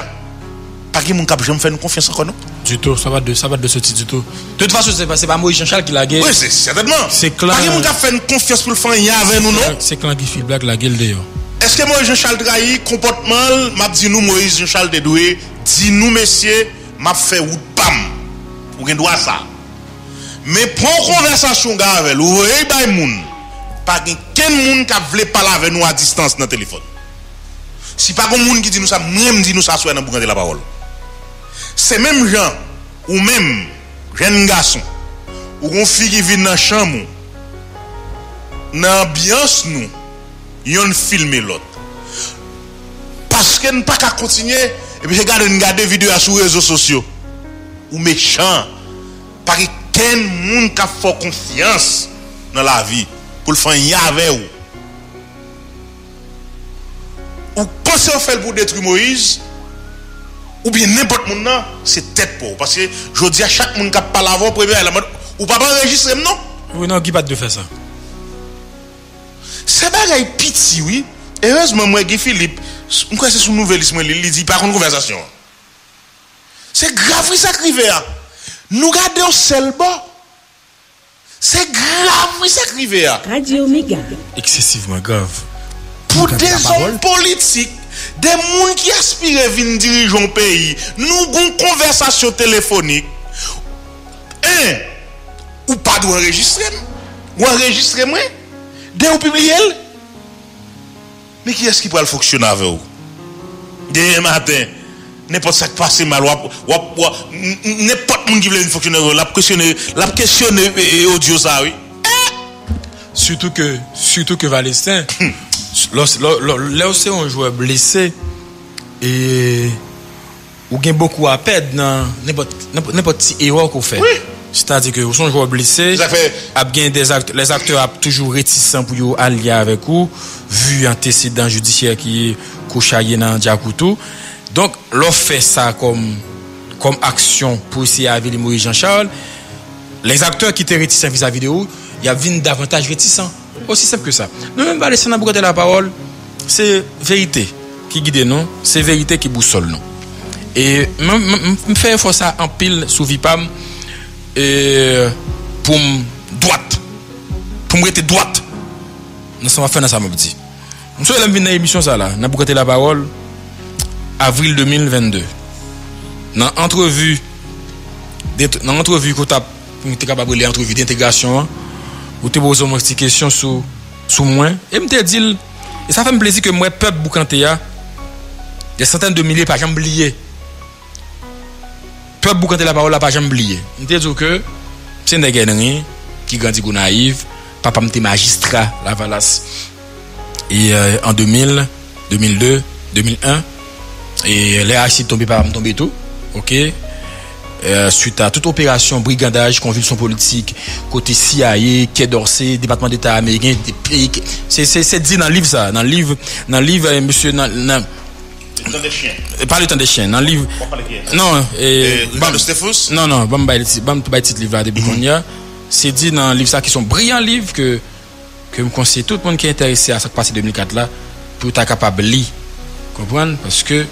Pas quelqu'un qui me faire une confiance encore, non? Du tout, ça va de, ça va de du tout. De toute façon, c'est pas, pas Moïse Jean-Charles qui l'a gueule. Oui, c'est certainement. C'est clair. Pas quelqu'un qui a fait une confiance pour le faire, il y a avec nous, non? C'est clair qui fait blague la gueule d'ailleurs. Est-ce que Moïse Jean-Charles trahi comportement, m'a dit nous, Moïse Jean-Charles de doué, dit nous, messieurs, m'a fait ou pam. Ou gen doit ça. Mais pour conversation avec vous voyez, bah, moun, pas quelqu'un moun qui veut parler avec nous à distance dans le téléphone. Si pas un monde qui dit nous ça, même dit nous ça soit dans de la parole. C'est même gens, ou même jeune garçon, ou une fille qui vient dans la chambre, dans l'ambiance nous, yon filmer l'autre. Parce qu'elle n'a pas qu'à continuer, et puis regarde, regarder vidéo sur les réseaux sociaux. Ou ken moun ka fò konfians nan la vi pou l fè yave ou. Ou konsè ou fèl pou detri Moïse, ou bien nèpot moun nan, se tèt pou. Paske jodi a chak moun ka palavò prevè, ou pa pa enregistrem non. Ou nan ki pat de fè sa. Se bagay piti oui, heureusement mwen ge Filip, mwen kwa se sou nouvelis mwen li, li di par kon konversasyon. Se gravri sakrive a. Nou gade ou sel bo. Se grav mi sakrive ya. Radio Omega. Eksesiveman grav. Pou de zon politik, de moun ki aspire vin dirijon peyi, nou goun konversasyon telefonik. Un, ou pa dou enregistre m. Ou enregistre mwen. De ou publie el. Me ki eski pou al foksyon ave ou? De matin. n'importe ça qui passe mal, n'importe qui qui veut une fonctionnaire, la questionner, la questionner et audio ça, oui. Surtout que, surtout que Valestin, hmm. là aussi un joueur blessé et ou gain beaucoup à perdre dans n'importe n'importe petit erreur qu'on fait. Oui. C'est-à-dire que son joueur blessé, fait... des act les acteurs sont toujours réticents pour allier avec vous, vu antécédent judiciaire qui est couché dans Diakoutou. Donc, l'on fait ça comme, comme action pour essayer d'éviter Maurice Jean-Charles. Les acteurs qui étaient réticents vis-à-vis de vous, il y a vint davantage réticents. Aussi simple que ça. Nous même pas laisser dans la parole, c'est vérité qui guide nous, c'est vérité qui boussole nous. Et faire fois ça en pile sous Vipam pour droite. Pour me rester droite. Nous sommes fait dans ça m'a dit. Nous sommes venus dans l'émission ça là, pas la parole avril 2022. Nan entrevu nan entrevu ko ta mwen te kapab le entrevu d'integrasyon an, ou te bozo mwen ti kesyon sou, sou mwen, e mwen te dil, e sa fè m plezi ke mwen pep boukante ya, de santen de milye pa jam bliye. Pep boukante la parol la pa jam bliye. Mwen te dil ke, mwen se nè genren, ki gandi go naiv, papa mwen te magistra la valas. E euh, en 2000, 2002, 2001, et les acides tombés par tomber tout, ok? Euh, suite à toute opération brigandage, convulsion politique, côté CIA, Quai d'Orsay, département d'État américain, des pays, c'est dit dans le livre ça, dans le livre, dans le livre, euh, monsieur, dans, dans- Dans des chiens. euh, pas le temps des chiens, dans le livre, non, Eh, et, Ricardo Stephos? Non, non, bah, bon, bah, petit livre là, depuis qu'on y a. C'est dit dans le livre ça, qui sont brillants livres que, que me conseille tout le monde qui est intéressé à ce qui passe 2004 là, pour être capable de lire. Comprendre? Parce que,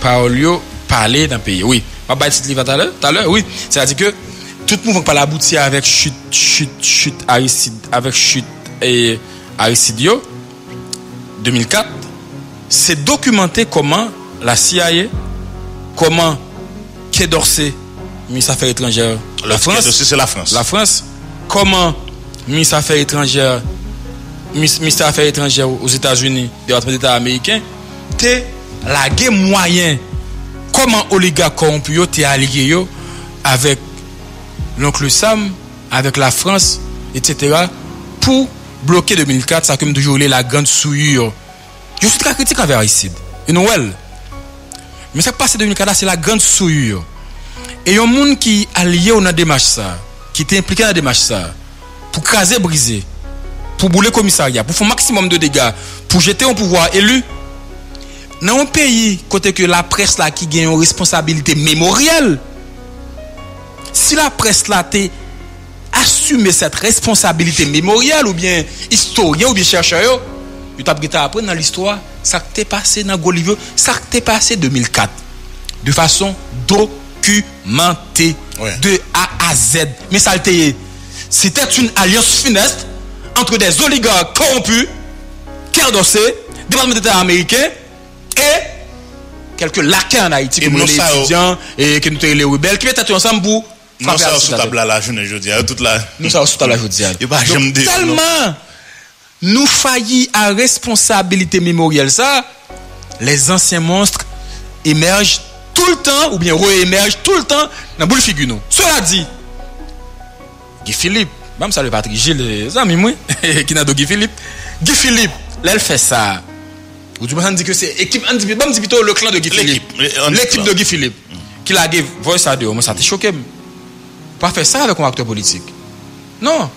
parole parler d'un pays. Oui. Pas bah, petit livre tout à l'heure, oui. C'est-à-dire que, tout le monde va pas l'aboutir avec chute, chute, chute, Aristide, avec chute et Aristide yo, 2004. C'est documenter comment la CIA, comment Quai d'Orsay, ministre des Affaires étrangères, la France, c'est la France. la France, comment ministre des Affaires étrangères, ministre Affaires étrangères aux États-Unis, département d'État américain, t'es la gen mwayen koman oliga korompu yo te alye yo avèk l'oncle Sam, avèk la Frans, etc. pou bloke 2004 sa kem doujou li la gant souyur. Yo sou tra kritik avè Aristide. E nou wèl. Men sa pase 2004 la, se la gant souyur. E yon moun ki alye ou nan demache sa, ki te implike nan demache sa, pou kaze brize, pou boule komisarya, pou foun maksimum de dega, pou jete yon pouvoir elu, Dans un pays, côté que la presse là qui gagne une responsabilité mémorielle, si la presse là assumer cette responsabilité mémorielle ou bien historien ou bien chercheur, tu pris apprendre dans l'histoire ça qui t'est passé dans Golivier, ça qui t'est passé 2004 de façon documentée Ouais. de A à Z. Mais ça c'était une alliance funeste entre des oligarques corrompus, Quai d'Orsay, département d'État américain et quelques laquais en Haïti comme les oh. étudiants et qui nous les rebelles qui étaient ensemble pour frapper ça, Aristide sous table là, la journée, je dis, toute la. Nous ça sous la journée. Et bah, j'aime dire, Tellement nous faillis à responsabilité mémorielle ça, les anciens monstres émergent tout le temps ou bien réémergent tout le temps dans boule figure nous. Cela dit, Guy Philippe, même ça le Patrick Gilles, les amis moi <laughs> qui n'a Guy Philippe, Guy Philippe, là elle fait ça. Me dis que c'est équipe, on dit on dit plutôt le clan de Guy Philippe. L'équipe, dit L'équipe clan. de Guy Philippe. Qui l'a dit, ça dehors, moi ça t'a choqué. Pas faire ça avec un acteur politique. Non.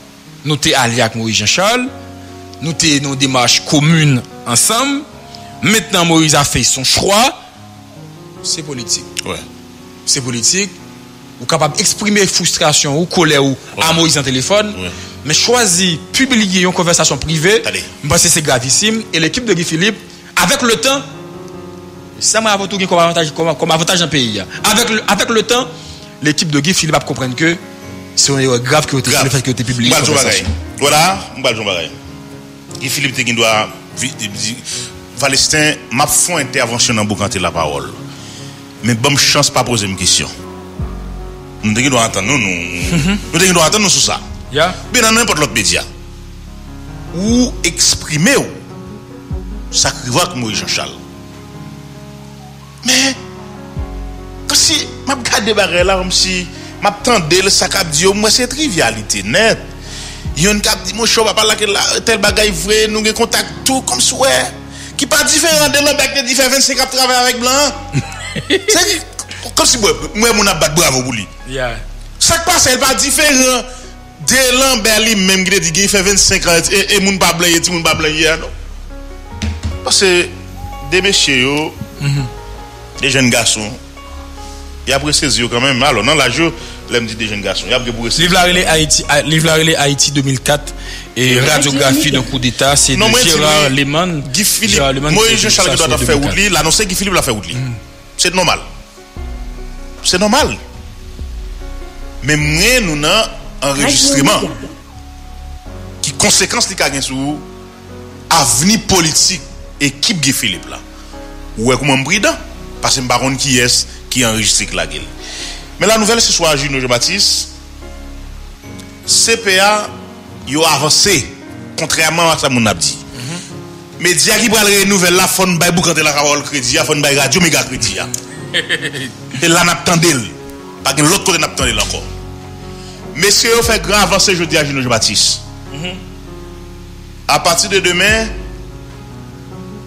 Nous t'es alliés avec Maurice Jean-Charles. Nous t'es dans une démarche commune ensemble. Maintenant, Moïse a fait son choix. C'est politique. Ouais. C'est politique. Ou capable d'exprimer frustration ou colère ou à Ouais. Moïse en téléphone. Ouais. Mais choisir, publier une conversation privée. Allez. Parce que c'est gravissime. Et l'équipe de Guy Philippe, avec le temps, ça m'a avant tout comme avantage, comme, comme avantage dans le pays. hein. Avec le, avec le temps, l'équipe de Guy Philippe va comprendre que C'est erreur grave qui a été le fait que tu publié. Voilà, Jon Bagay. Guy Philippe Tekin doit. Valestin, m'a fait intervention dans Boucanté la parole. Mais bonne chance pas poser une question. Nous devons entendre, nous, nous, nous devons entendre nous sur ça. Mais dans n'importe l'autre média. Ou exprimer ou. sakrivak Moïse Jean-Charles. Men, kom si map gade bare la, kom si map tende le sakap diyo, mwen se trivialite net. Yon kap di mwen chou pa pala ke la, tel bagay vre, nou gen kontak tou kom souwe. Ki pa diferan de lan bak de diferan 25 ap travè avèk blan. Se, kom si mwen moun ap bat bravo pou li. Yeah. Sak pa se el pa diferan de lan bak li menm gre di gen 25 ap, e, e moun pa blan yeti, moun pa blan yeti anon. Parce que des messieurs, yo, des jeunes garçons, il a précisé quand même. Alors, dans la jour, l'aime dit des jeunes garçons, il a précisé. Livre la relais Haïti, ah, livre la relais Haïti 2004 et radiographie d'un coup d'état, c'est de Non, moi, je Gérard Lehmann. Guy Philippe, qui Jean-Charles qui ça doit sur faire 2004. Woodley, l'annoncer Guy Philippe l'a fait Woodley. C'est normal. C'est normal. Mais moi, nous avons un enregistrement qui conséquence li ka gen sou avenir politique équipe Guy Philippe là. Ou est comment bridant parce que baron qui est qui enregistre la gueule. Mais la nouvelle ce soir Juno Jean-Baptiste CPA yo avancé contrairement à ça mon a dit. Média qui pral renouveler la fon bay boucante la parole crédit, a fon bay radio méga crédit. ya. <laughs> Et là n'a tendel. Pas que l'autre côté n'a tendel encore. Messieurs, vous fait grand avancée jeudi à Juno Jean-Baptiste. À partir de demain,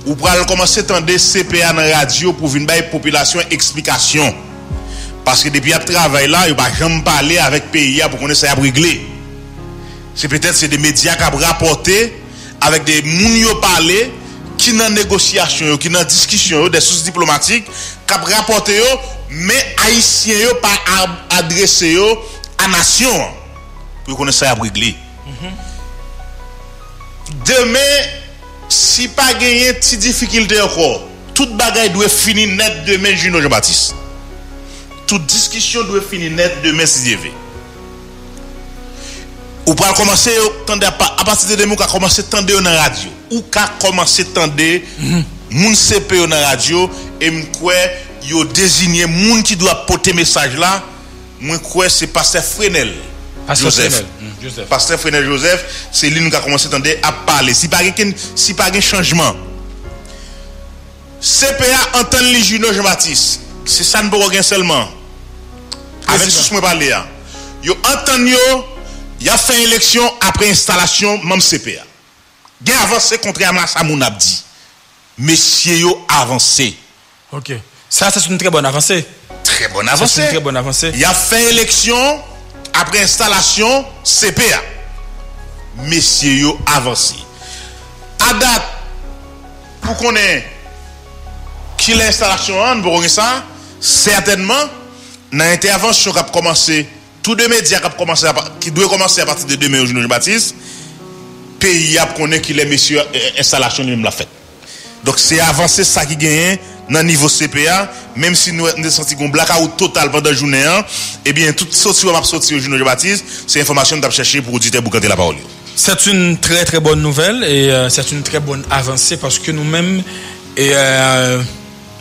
vous pourrez commencer à tendre CPA dans la radio pour venir la population explication. Parce que depuis le travail là, il ne va jamais parler avec pays pour qu'on ça à régler. C'est peut-être c'est des médias qui ont rapporté avec des gens qui ont parlé, qui dans négociation, qui dans discussion, des sources diplomatiques, qui ont rapporté, mais haïtiens pas adressé à nation pour qu'on ça à régler. Demain, si pas gagné petite difficulté encore, toute bagaille doit finir net demain, Juno Jean-Baptiste. Toute discussion doit finir net demain, si Dieu veut. Ou pas commencer à pa- à partir de demain, ka commencer tendre dans la radio. Ou ka commencer tendre moun CP dans la radio et m'kwe yo désigné moun qui doit porter message là. Moi crois c'est pasteur Frenel. Pasteur Joseph. Frenel, Joseph. Pasteur Frenel Joseph, c'est lui qui a commencé à parler. Si pas si pas gen changement. CPA entend les Juno Jean-Baptiste. C'est ça ne peut pas seulement. Avec ce que je parle là. Yo entend yo, y a fait élection après installation même CPA. Gen avancé contrairement à ça mon a dit. Messieurs yo avancé. Ok. Ça, c'est une très bonne avancée. Très bonne Ça, c'est avancée. une très bonne avancée. Il a fait élection après installation CPA. Messieurs avancé. À date, pour qu'on ait qui l'installation en pour qu'on ça, certainement, dans l'intervention qui a commencé, tous deux médias qui, doivent commencer à partir de demain au Jean Baptiste, pays a connaît qui les messieurs euh, installation lui-même l'a fait. Donc c'est avancé ça qui gagne dans le niveau CPA, même si nous avons senti un blackout total pendant la journée, hein, eh bien, toute sortie m'a sorti au Juno Baptiste, c'est information que cherché pour auditeur pour garder la parole. C'est une très très bonne nouvelle et euh, c'est une très bonne avancée parce que nous-mêmes, et euh,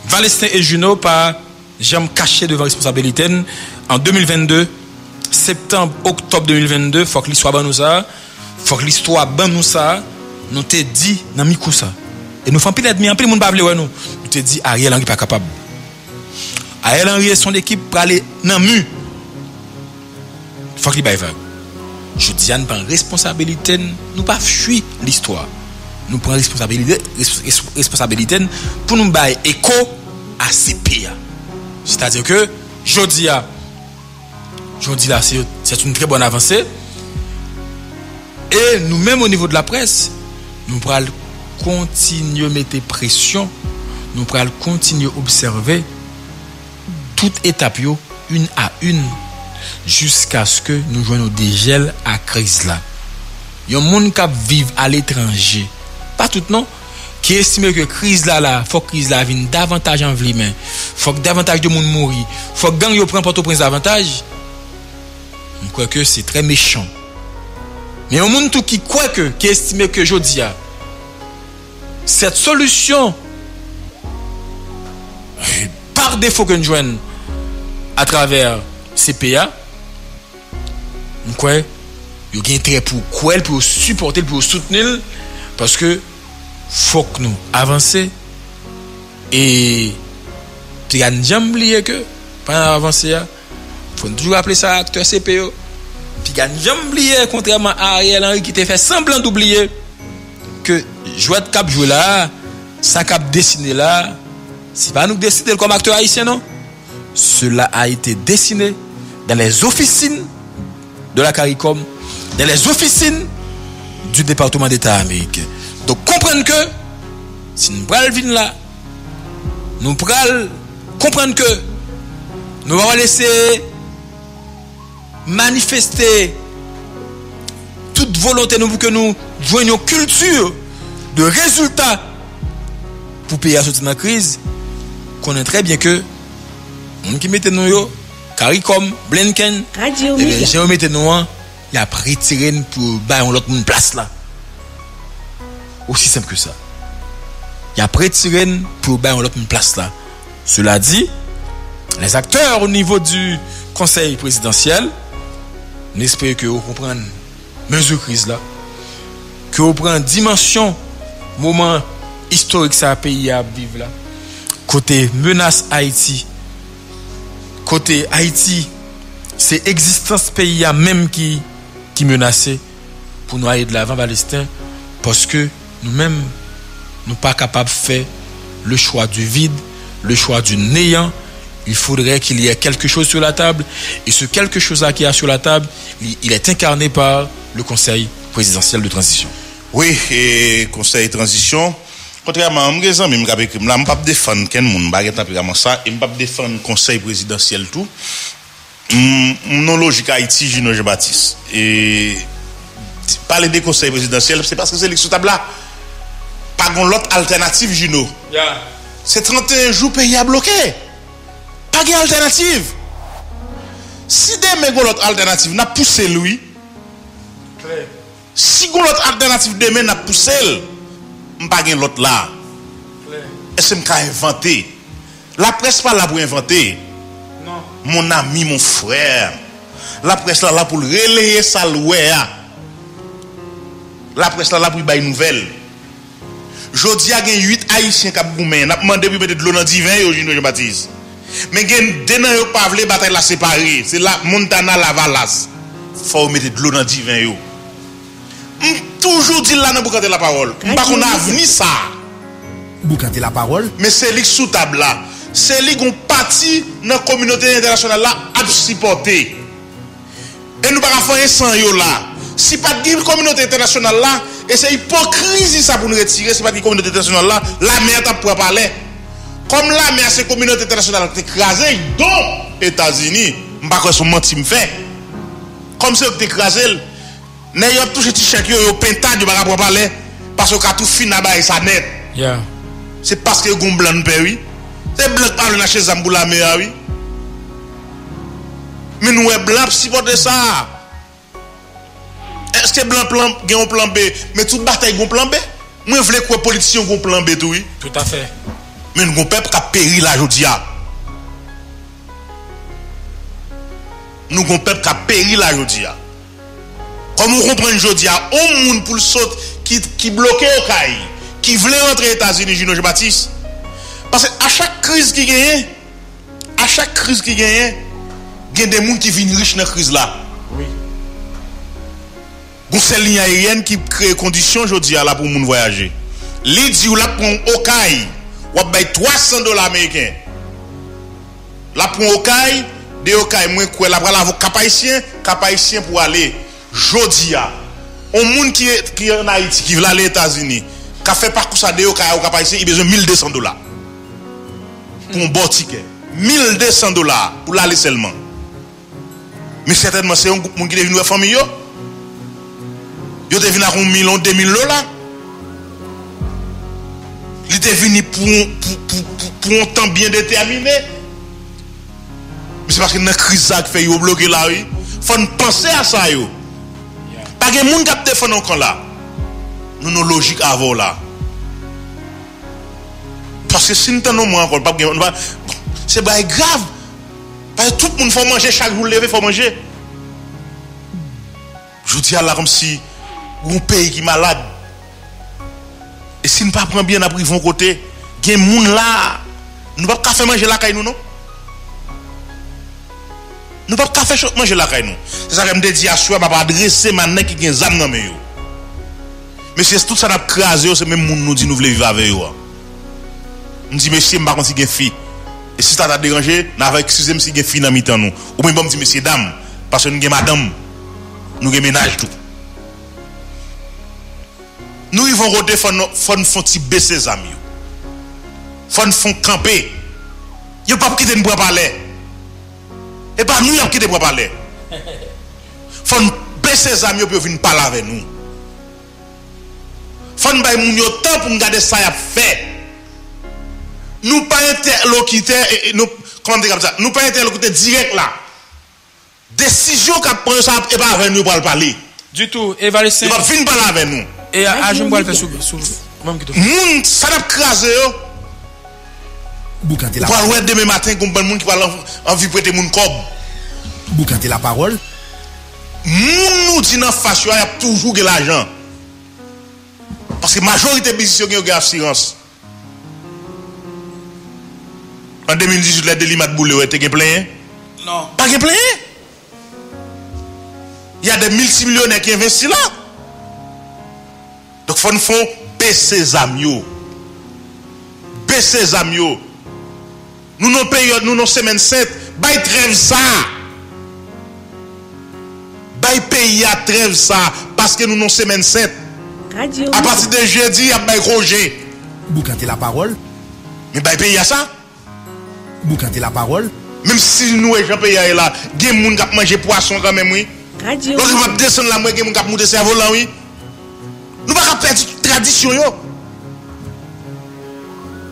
Valestin et Juno, pas jamais caché devant responsabilité. En 2022, septembre, octobre 2022, faut que l'histoire nous ça, faut que l'histoire nous ça, nous te dit dans ça. Et nous faisons pile admis, en pile monde pas nous. Te dit Ariel Henry pas capable. Ariel Henry et son équipe pour aller dans le mur. Faut qu'il baille vague. Je dis à nous prendre responsabilité, nous pas fuir l'histoire. Nous prenons responsabilité, res- responsabilité pour nous bailler écho à CPA. C'est-à-dire que, je dis à, je dis là, c'est une très bonne avancée. Et nous-mêmes au niveau de la presse, nous pourrons continuer à mettre pression, nou pral kontinye observe tout etap yo, un a un, jisk aske nou jwen nou dejel a kriz la. Yon moun kap viv al etranje, pa tout non, ki estime ke kriz la la, fok kriz la vin davantaj an vli men, fok davantaj de moun mouri, fok gang yo pren poto prins davantaj, mwen kwa ke se tre mechon. Men yon moun tou ki kwa ke, ki estime ke jodi ya, set solusyon par defo ke nou jwen a traver CPA nou kwen yo gen tre pou kwen pou yo supporte pou yo soutenil paske fok nou avanse e te gan jam liye ke panan avanse ya fon toujou aple sa akteur CPO Pi gan jom oubliye, kontreman a Ariel Henry ki te fe semblant oubliye, ke jwad kap jwela, sa kap desine la, c'est pas nous décidons comme acteur haïtien, non? Cela a été dessiné dans les officines de la CARICOM, dans les officines du département d'État américain. Donc comprenez que si nous prenons là, nous prenons comprendre que nous allons laisser manifester toute volonté nous pour que nous joignions culture de résultats pour payer à sortir de la crise. Connaît très bien que on qui mettait nous yo, CARICOM, Blinken, Radio et bien, metté nous il a retiré pour bailler l'autre monde place là. Aussi simple que ça. Il a retiré pour bailler l'autre monde place là. Cela dit, les acteurs au niveau du conseil présidentiel, n'espèrent que vous comprenez mesure crise là, que vous prenez dimension, moment historique ça pays à vivre là, côté menace Haïti, côté Haïti, c'est existence pays même qui qui pour nous aller de l'avant Palestin parce que nous-mêmes nous pas capables de faire le choix du vide, le choix du néant. Il faudrait qu'il y ait quelque chose sur la table. Et ce quelque chose-là qui est sur la table, il- est incarné par le Conseil présidentiel de transition. Oui, et conseil transition. Kontrèman, mwen gen zan mwen kap ekrim la, mwen pap defan ken moun baget apiraman sa, e mwen pap defan konsey presidansyel tou, mwen non logik Haiti, Gino G. Baptiste. E, pale de konsey presidansyel, se paske se lèk sou tabla, pagon lot alternatif, Gino. Yeah. Se 31 jou peyi a bloke. Pagon alternatif. Si de men gon lot alternatif, na pousse loui. Kler. Si gon lot alternatif de men, na pousse loui. Mpa gen lot la. Ese mka inventer. La pres pa la pou inventer. Non. Mon ami, mon frère. La pres la la pou releye sa louè ya. La pres la la pou bay nouvel. Jodi a gen 8 haïtien kap goumen. Nap mande pou pete dlo nan divin yo jino yo batiz. Men gen denan yo pavle batay la separe. Se la montana la valas. Fò ou mette dlo nan divin yo. Toujou di la nan boukante la parol Mbakon avni sa Boukante la parol Men se lik sou tab la Se lik goun pati nan kominote internasyonal la Ad sipote E nou baka fanyen san yo la Si pat di kominote internasyonal la E se hipokrizi sa pou nou retire Si pat di kominote internasyonal la La mer tap pou apale Kom la mer se kominote internasyonal te krasen Don Etazini Mbakon sou manti mfe Kom se yo te krasen Ne yo touche ti chèk yo, yo pentan di baga propale, paso ka tou fin naba e sa net. Yeah. Se paske yo goun blan pe, oui. Se blan pa lè na chè zambou la me, oui. Men wè blan si pote sa. Eske blan plan, gen yon plan B, men tout batay goun plan B? Mwen vle kwe politisyon goun plan B tou, oui. Tout a fè. Men goun pep ka peri la jodi ya. Nou goun pep ka peri la jodi ya. Comme on comprend jodia, au monde pour le saute qui qui bloqué au caille, qui voulait rentrer aux États-Unis, Gino Baptiste. Parce que à chaque crise qui gagne, à chaque crise qui gagne, il y a des gens qui viennent riches dans la crise là. Oui. Gon c'est ligne aérienne qui crée conditions aujourd'hui là pour moun voyager. Li dit ou la prend au caille, ou bay 300 dollars américains. La prend au caille, de au caille moins quoi la pral avec cap haïtien, cap haïtien pour aller jodi a, on moun ki, ki en Haiti, ki vla le Etasini, ka fe parkou sa deyo ka ya ou ka pa isi, i bezon 1200 dola. Pou m bo tike. 1200 dola pou la le selman. Men certainman se yon goup moun ki devin wè fami yo. Yo devin akoun 1000 ou 2000 dola. Li devin pou yon tan bien determine. Men se paske nan kriz sa ki fe yo bloke la yo. Fon pense a sa yo. Pas que moun kap défendre encore là. Nous nos logique avant là. Parce que si nous t'en moins encore, pas c'est pas grave. Parce que tout le monde faut manger chaque jour lever, faut manger. Je vous dis à là comme si un pays qui est malade. Et si nous ne pas prendre bien après vont côté, il y a des gens là. Nous ne pouvons pas faire manger la caille nous non? Nous pas café chaud manger la caille nous. C'est ça que me dit à soi, pas adresser maintenant qui gagne zam dans yo. Monsieur, tout ça n'a crasé, c'est même moun nous dit nous voulons vivre avec yo. Me dit monsieur, m'pas si gagne fille. Et si ça t'a dérangé, n'a va excuser me si gagne fille dans mi-temps nous. Ou même bon, me dit monsieur dame parce que nous gagne madame. Nous gagne ménage tout. Nous ils vont roter font font font ti baisser zam yo. Font font camper. Yo pas quitter nous pour parler. E pa nou yap ki te pou pale. Fon bese zami yo pou vin pale ave nou. Fon bay moun yo tan pou mgade sa yap fe. Nou pa interlokite, e, e, nou, nou pa interlokite direk la. Desisyon ka pren sa e pa ave nou pale pale. Du tout, e vale se. E pa vin pale ave nou. E a jen pou al fe sou. Moun, sa nap kraze yo. Boukante la parole. Parle demain matin qu'on bon monde qui parle envie prêter moun cob. Boukante la parole. Moun nous dit dans fashion y a toujours de l'argent. Parce que la majorité des business qui ont assurance. En 2018 les délits délimat boule était gen plein. Non. Pas gen plein. Il y a des multimillionnaires qui investissent là. Donc il faut nous faire baisser les amis. Baisser les amis. Nou nou peryode, nou nou semen set, bay trev sa. Bay peyi a trev sa, paske nou nou semen set. A pati de jeudi, ap bay roje. Bou kante la parol. Men bay peyi a sa. Bou kante la parol. Menm si nou e jan peyi a e la, gen moun kap manje poason kan men mwen. Lò ki wap desen la mwen gen moun kap moun de servo lan wè. Nou pa ka perdi tout tradisyon yo.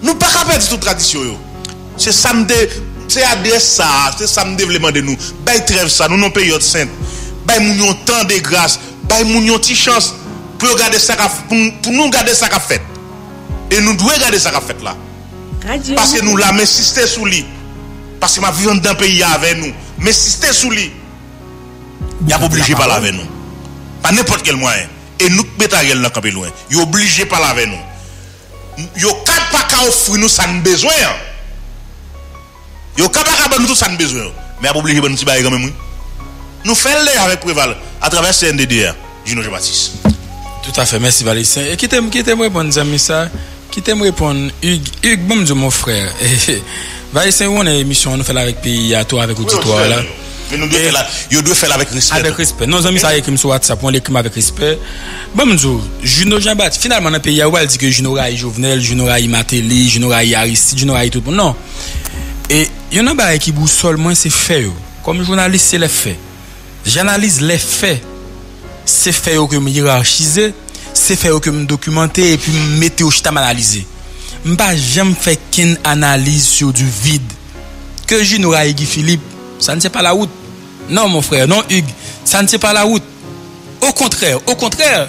Nou pa ka perdi tout tradisyon yo. Se samde, se adres sa, se samde vleman de nou. Bay trev sa, nou non peyote sent. Bay moun yon tan de grase, bay moun yon ti chans pou, pou, pou nou gade sa ka fet. E nou dwe gade sa ka fet la. Adieu. Paske nou la men siste sou li. Paske ma vivan dan peyi ya ave nou. Men siste sou li. Ya pou oblige pala ave nou. Pa nepot kel mwayen. E nou beta gel nan kapi louen. Yo oblige pala ave nou. Yo kat pa ka ofri nou san bezwen. Yo capable de nous tout ça nous besoin. Mais à obligé de nous quand même. Nous faisons avec Préval à travers CNDDR, Gino Jean-Baptiste. Tout à fait, merci Valestin. Et qui t'aime qui t'aime répondre amis ça Qui t'aime répondre Hugues, Hugues bon Dieu mon frère. <laughs> Valestin, on est émission nous fait avec pays à toi avec auditoire là. Mais nous devons faire yo doit faire avec respect. Avec respect. Nos amis ça écrit sur WhatsApp, on l'écrit avec respect. Bon Dieu, Juno Jean-Baptiste, finalement dans pays où elle dit que Juno Raï Jovenel, Juno Raï Matéli, Juno Raï Aristide, Juno Raï tout. Non. Et Yon nan ba ekibou sol mwen se fe yo. Kom jounalist se le fe. J'analize le fe. Se fe yo ke m hierarchize. Se fe yo ke m dokumante. E pi m mete yo chita m analize. M ba jem fe ken analize sou du vide. Ke joun ou ra Egi Filip. Sa nse pa la wout. Non mon frère. Non Hugues. Sa nse pa la wout. Au kontrèr. Au kontrèr.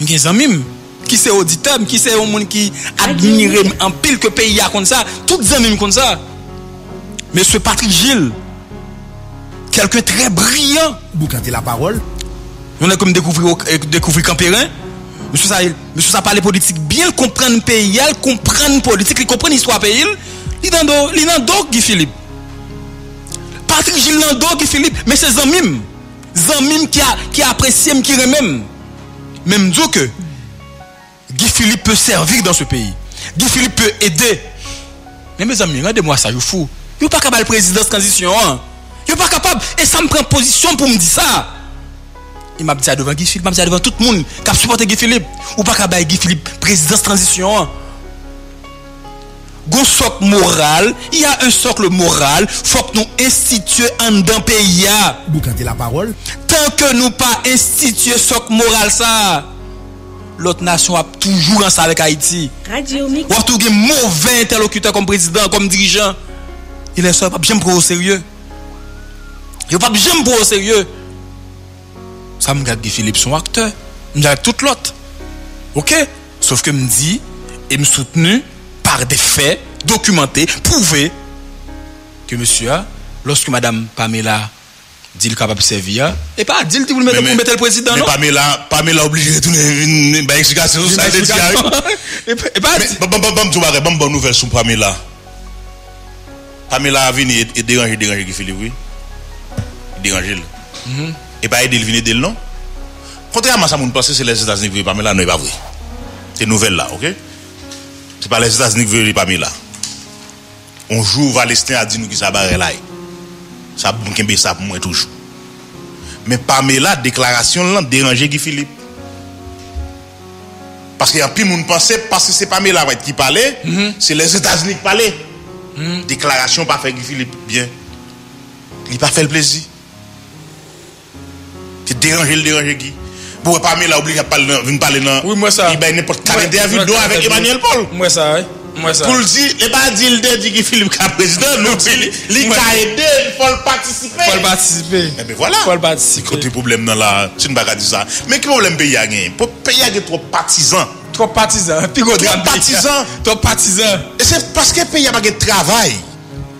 Mwen gen zanmim. Ki se auditam. Ki se yon moun ki admirem. An pil ke peyi ya kon sa. Tout zanmim kon sa. Monsieur Patrick Gilles, quelqu'un très brillant, Boucanté la parole. on a comme découvrir euh, découvrir Campérin. Monsieur ça, monsieur ça parle politique bien, comprendre pays, comprendre politique, il comprendre l'histoire pays. Il il dans do Guy Philippe. Patrick Gilles dans do Guy Philippe, mais c'est Zamim. Zamim qui a qui apprécie, qui remet. Même dit que Guy Philippe peut servir dans ce pays. Guy Philippe peut aider. Mais mes amis, regardez-moi ça, je fou. Yo pa kapab prezidans transisyon an. Yo pa kapab, e sa m pren posisyon pou m di sa. E m ap di sa devan Gifilip, m ap di sa devan tout moun kap supporte Gifilip. Ou pa kapab Gifilip prezidans transisyon an. Gon sok moral, y a un sokle moral, fok nou institue an dan peya. Bou kante la parol. Tan ke nou pa institue sok moral sa, lot nasyon ap toujou ansa vek Haiti. Wap tou gen mouve interlokuteur kom prezident, kom dirijan. Il est ça, pas bien prendre au sérieux. Yo pas jamais pour au sérieux. Ça me garde Guy Philippe son acteur. Me garde tout l'autre. OK Sauf que me dit et me soutenu par des faits documentés, prouvés que monsieur a lorsque madame Pamela dit le capable de servir et pas dit le vous le mettre pour mettre le président Mais non Pamela, Pamela obligé de retourner une explication sur ça. dit, ah, et pas bon, bonne nouvelle sur Pamela. Pamela a vini et, et déranger, déranger Philippe, oui. Déranger. Mm -hmm. Et pas aider, il vient aider, non? Contrairement à ça, mon passé, c'est les États-Unis qui Pamela, non, n'est pas vrai. C'est nouvelle là, ok? C'est pas les États-Unis qui veulent Pamela. On joue, Valestin a dit nous qui ça barre là. Ça, bon, kembe ça pour moi toujours. Mais Pamela, déclaration là, déranger Guy Philippe. Parce qu'il y a plus de monde pensait, parce que c'est Pamela qui parlait, mm -hmm. c'est les États-Unis qui parlaient. mm. deklarasyon pa fe grifi li bien. Li pa fe l plezi. Te deranje l deranje ki. Pou wè pa me la oblige a pale nan, vin pale nan. Oui, mwen sa. Li bay nepot kare de avi do avèk Emmanuel Paul. Mwen sa, wè. Pou l di, le ba di l de di ki Filip ka prezident, nou li, li ka ede, fol patisipe. Fol patisipe. Ebe eh voilà. Fol patisipe. Kote problem nan la, ti n baga di sa. Men ki problem pe yage? Po pe yage tro patizan. Trop partisans. Trop partisan. <laughs> Partisan. Trop partisan. Et c'est parce que le pays a pas de travail.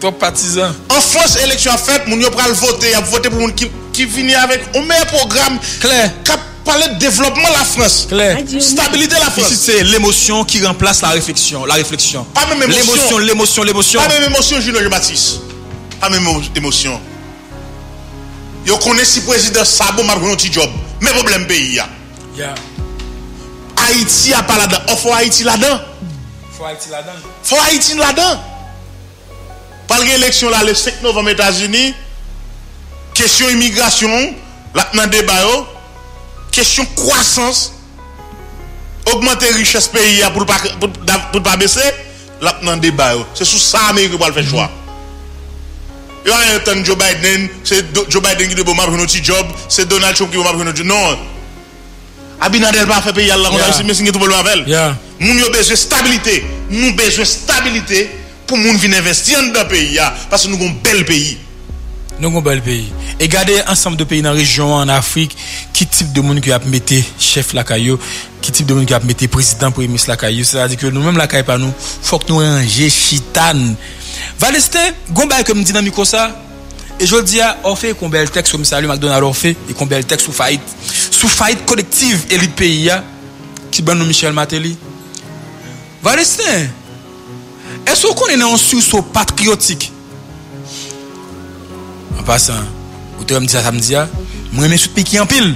Trop partisan. En France, élection a fait, moun yo pral voter, a voté pour moun qui, qui finit avec un meilleur programme. Claire. Qui parler de développement la France. Claire. Stabilité la Ici, France. c'est l'émotion qui remplace la réflexion. La réflexion. Pas même émotion. L'émotion, l'émotion, l'émotion. Pas même émotion, Julien Jean-Baptiste. Pas même émotion. Yo connaît si président Sabo m'a un petit job. Mais problème pays. Yeah. Haïti a pas là-dedans. Oh, faut Haïti là-dedans. Faut Haïti là-dedans. Faut Haïti là-dedans. Par l'élection là, le 5 novembre États-Unis, question immigration, là, dans débat, question croissance, augmenter richesse pays pour ne pas, pour, pour pas baisser, là, dans débat, c'est sous ça l'Amérique va le faire choix. Yo, Joe Biden, c'est Joe Biden qui doit m'apprendre un petit job, c'est Donald Trump qui doit m'apprendre un job. Non, Abinader pas fait pays là, on a mais tout problème avec. Moun yo besoin de stabilité. Nous besoin de stabilité pour moun venir investir dans le pays parce que nous avons un bel pays. Nous avons un bel pays. Et regardez ensemble de pays dans la région, en Afrique, qui type de monde qui a mis chef la caillou, qui type de monde qui a mis président pour ministre la caillou. C'est-à-dire que nous-mêmes la caillou nous, faut que nous ranger chitan. Valestin, comme dit dans le micro ça, Et je le dis, on fait qu'on bel texte comme ça, Salut McDonald's, on fait et qu'on bel texte sous faillite. Sous faillite collective, élite pays, qui ben nous Michel Matéli. Varestin, est-ce qu'on est dans un sursaut patriotique En passant, vous me dit ça samedi, moi je suis piqué en pile.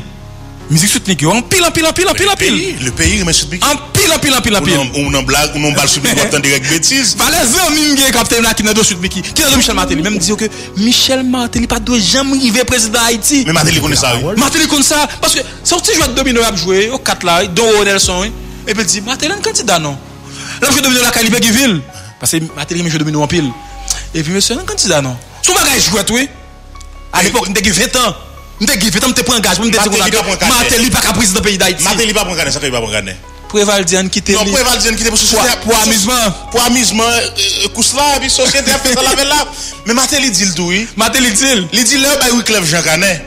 Mizik soutnik yo, an pil, an pil, an pil, an pil, an pil. Le peyi remen soutnik yo. An pil, an pil, an pil, an pil. Ou nan blag, ou non nan non bal soutnik yo, atan direk betiz. Vale zè an mim gen kapte yon la ki nan do soutnik yo. Ki nan do Michel Martelly. Mem diyo ke, Michel Martelly pa do jam rive prezident Haiti. Men Martelly kon sa yo. Martelly kon sa. Paske, sa ou ti jwa domino ap jwe, ou kat la, don ou Nelson. E pe di, Martelly an kantida non. La jwe domino la kalipe givil. Paske, Martelly men jwe domino an pil. E pi, mese, an kantida non. Sou bagay jwet we. A l'epok, n était 20 ans. On était 20 ans, on était pris engagement, Martelly pas prend carnet. Martelly pas président pays d'Haïti. Matéli pas prendre gagner, ça qu'il va prendre gagner. Prévaldian quitter Non, lui. pour Evaldian qui était pour société. Pour- pour amusement. Pour amusement, euh, couche là, et puis société a fait ça là, là. Mais Matéli dit le tout, oui. Martelly dit, Il dit là, bah, oui, Clève Jean Canet.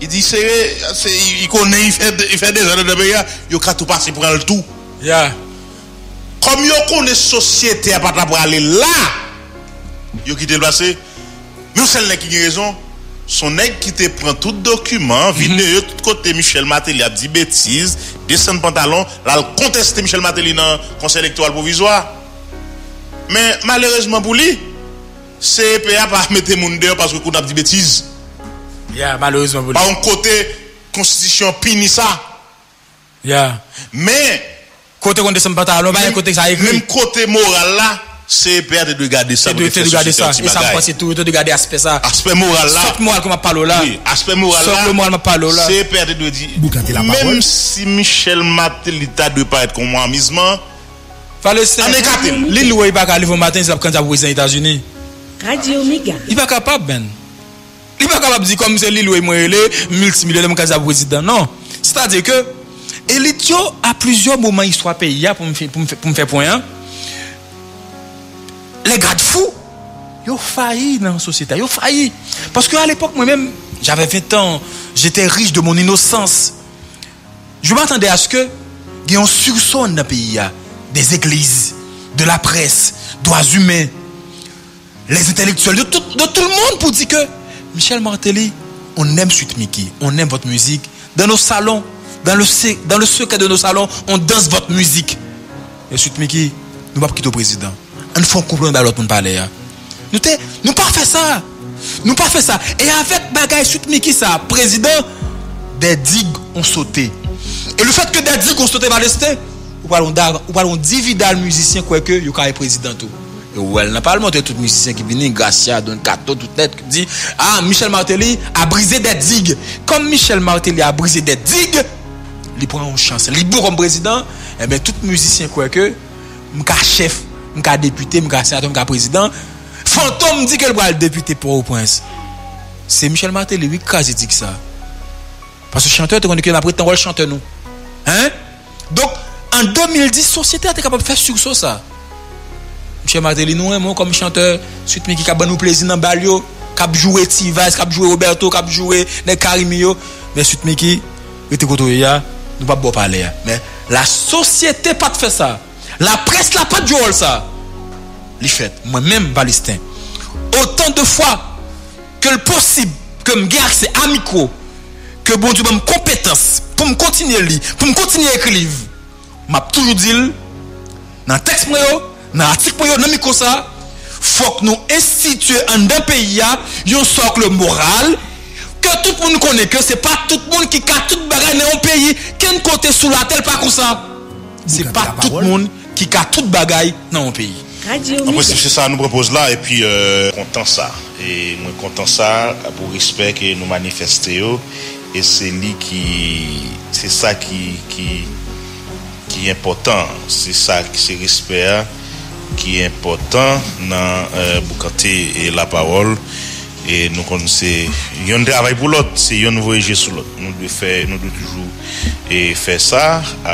Il dit, c'est, c'est, il connaît, il fait, il fait des années de pays, il a tout passé pour le tout. yeah. Comme yo connaît société à pas pour aller là, yo quitté le passé. Mais celle qui a raison, Son neg ki te pren tout dokumen, mhm. videyo, tout kote Michel Matéli ap di betiz, desen pantalon, la l konteste Michel Matéli nan konsey elektoral provizwa. Men malerezman pou li, CEPA pa <laughs> mette moun deyo paske koun ap di betiz. Ya, yeah, malerezman pou li. Pa an kote konstitisyon pini sa. Ya. Yeah. Men, kote konteste pantalon, men kote sa ekri. Men kote moral la. Là, CPA de regarder ça. C'est de société ça. Et ça me passe tout, de regarder aspect ça. Aspect moral là. Moi, comme je parle là. Oui, aspect moral là. moral, je parle là. C'est perdre de dire. Même si Michel Matelita doit pas être comme un amusement, Fallait ça. On. L'île où il va aller au matin, il va quand aux États-Unis. Radio Méga. Il pas capable, ben. Il pas capable de dire comme c'est l'île où il est multimillionnaire, mon candidat président. Non. C'est-à-dire que, élite yo, à plusieurs moments, histoire pays, pour me faire, pour me faire, pour me faire point, hein. Les gars de fous, ils ont failli dans la société. Ils ont failli. Parce qu'à l'époque, moi-même, J'avais 20 ans. J'étais riche de mon innocence. Je m'attendais à ce que y ait dans le pays. Des églises, de la presse, droits humains, les intellectuels, de tout, le monde pour dire que Michel Martelly, on aime Suite Mickey, on aime votre musique. Dans nos salons, dans le, dans secret de nos salons, on danse votre musique. Et Suite Mickey, nous pas quitter le président. an fon komplomen ba lot moun pale ya. Nou te, nou pa fe sa. Nou pa fe sa. E avèk bagay süt mi ki sa, prezident, de dig on sote. E le fèt ke de dig on sote ba leste, ou palon dividal müzisyen kweke, yo ka e prezident ou. E ou el nan palman, te tout müzisyen ki bini, Gracia, Don Cato, tout net, ki di, ah, Michel Martelly a brise de dig. Kom Michel Martelly a brise de dig, li pran an chans. Li bou kon prezident, e eh ben tout müzisyen kweke, mka chef Mka depute, mka senator, mka prezident. Fantom di ke l bral depute pou ou prens. Se Michel Martel li kazi dik sa. Paske chanteur te kondike nan apre tan rol chanteur nou. Hein? Donk, an 2010, sosyete a te kapab fè surso sa. Michel Martel li nou en moun kom chanteur, suite mi ki kab ban nou plezi nan bal yo, kab jowe Tivas, kab jowe Roberto, kab jowe Nek Karimio, men suite mi ki, rete koto ya, nou pa bo pale ya. Men, la sosyete pa te fè sa. La presse n'a pas de jouer ça. Les fait, moi-même, Balistin, autant de fois que le possible, que me garde accès à micro, que bon Dieu m'a compétence pour me continuer à lire, pour me continuer à écrire, m'a toujours dit, dans le texte, moi, dans l'article, moi, dans le micro, ça, faut que nous instituions en un pays, un socle moral, que tout le monde connaît que c'est pas tout le monde qui a tout bagage dans un pays, qu'un côté sous la telle pas comme ça. C'est pas la tout le monde ki ka tout bagay nan yon peyi. Anpwen se sa nou propose la, e pi kontan sa. E mwen kontan sa pou respect ke nou manifeste yo. E se li ki, se sa ki, ki, ki important. Se sa ki se respect ki important nan euh, boukante e la parol. E nou kon se yon travay pou lot, se yon voyeje sou lot. Nou dwe fè, nou dwe toujou e fè sa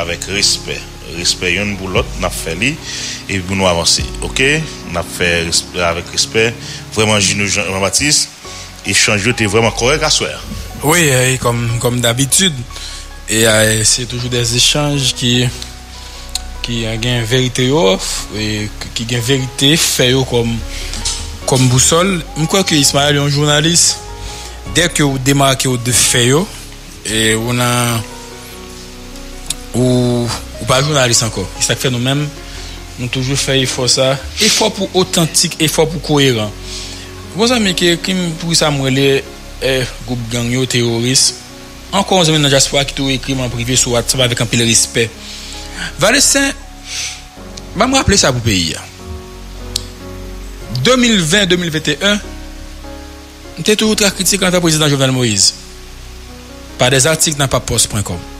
avèk respect. respect yon pour l'autre, n'a fait li, et pour nous avancer. Ok? N'a fait respect, avec respect. Vraiment, Jean-Baptiste, échange était vraiment correct à soir. Oui, et comme, comme d'habitude. Et euh, c'est toujours des échanges qui, qui gagnent vérité yo, et qui gagnent vérité, fait comme, comme boussole. Je crois que Ismaël est un journaliste. Dès que vous démarquez de fait, et on a, ou, ou pa jounalist anko. E sa kfe nou men, nou toujou fè efor sa. Efor pou otantik, efor pou koheran. Gon sa men ki kim pou sa mwele eh, goup gangyo, terorist, ankon zan men nan jaspo ak tou ekrim an prive sou at sa pa vek an pil respect. Valesen, ba mw aple sa pou peyi ya. 2020-2021, mte toujou tra kritik an ta prezident Jovenel Moïse. Pa des artik nan papos.com.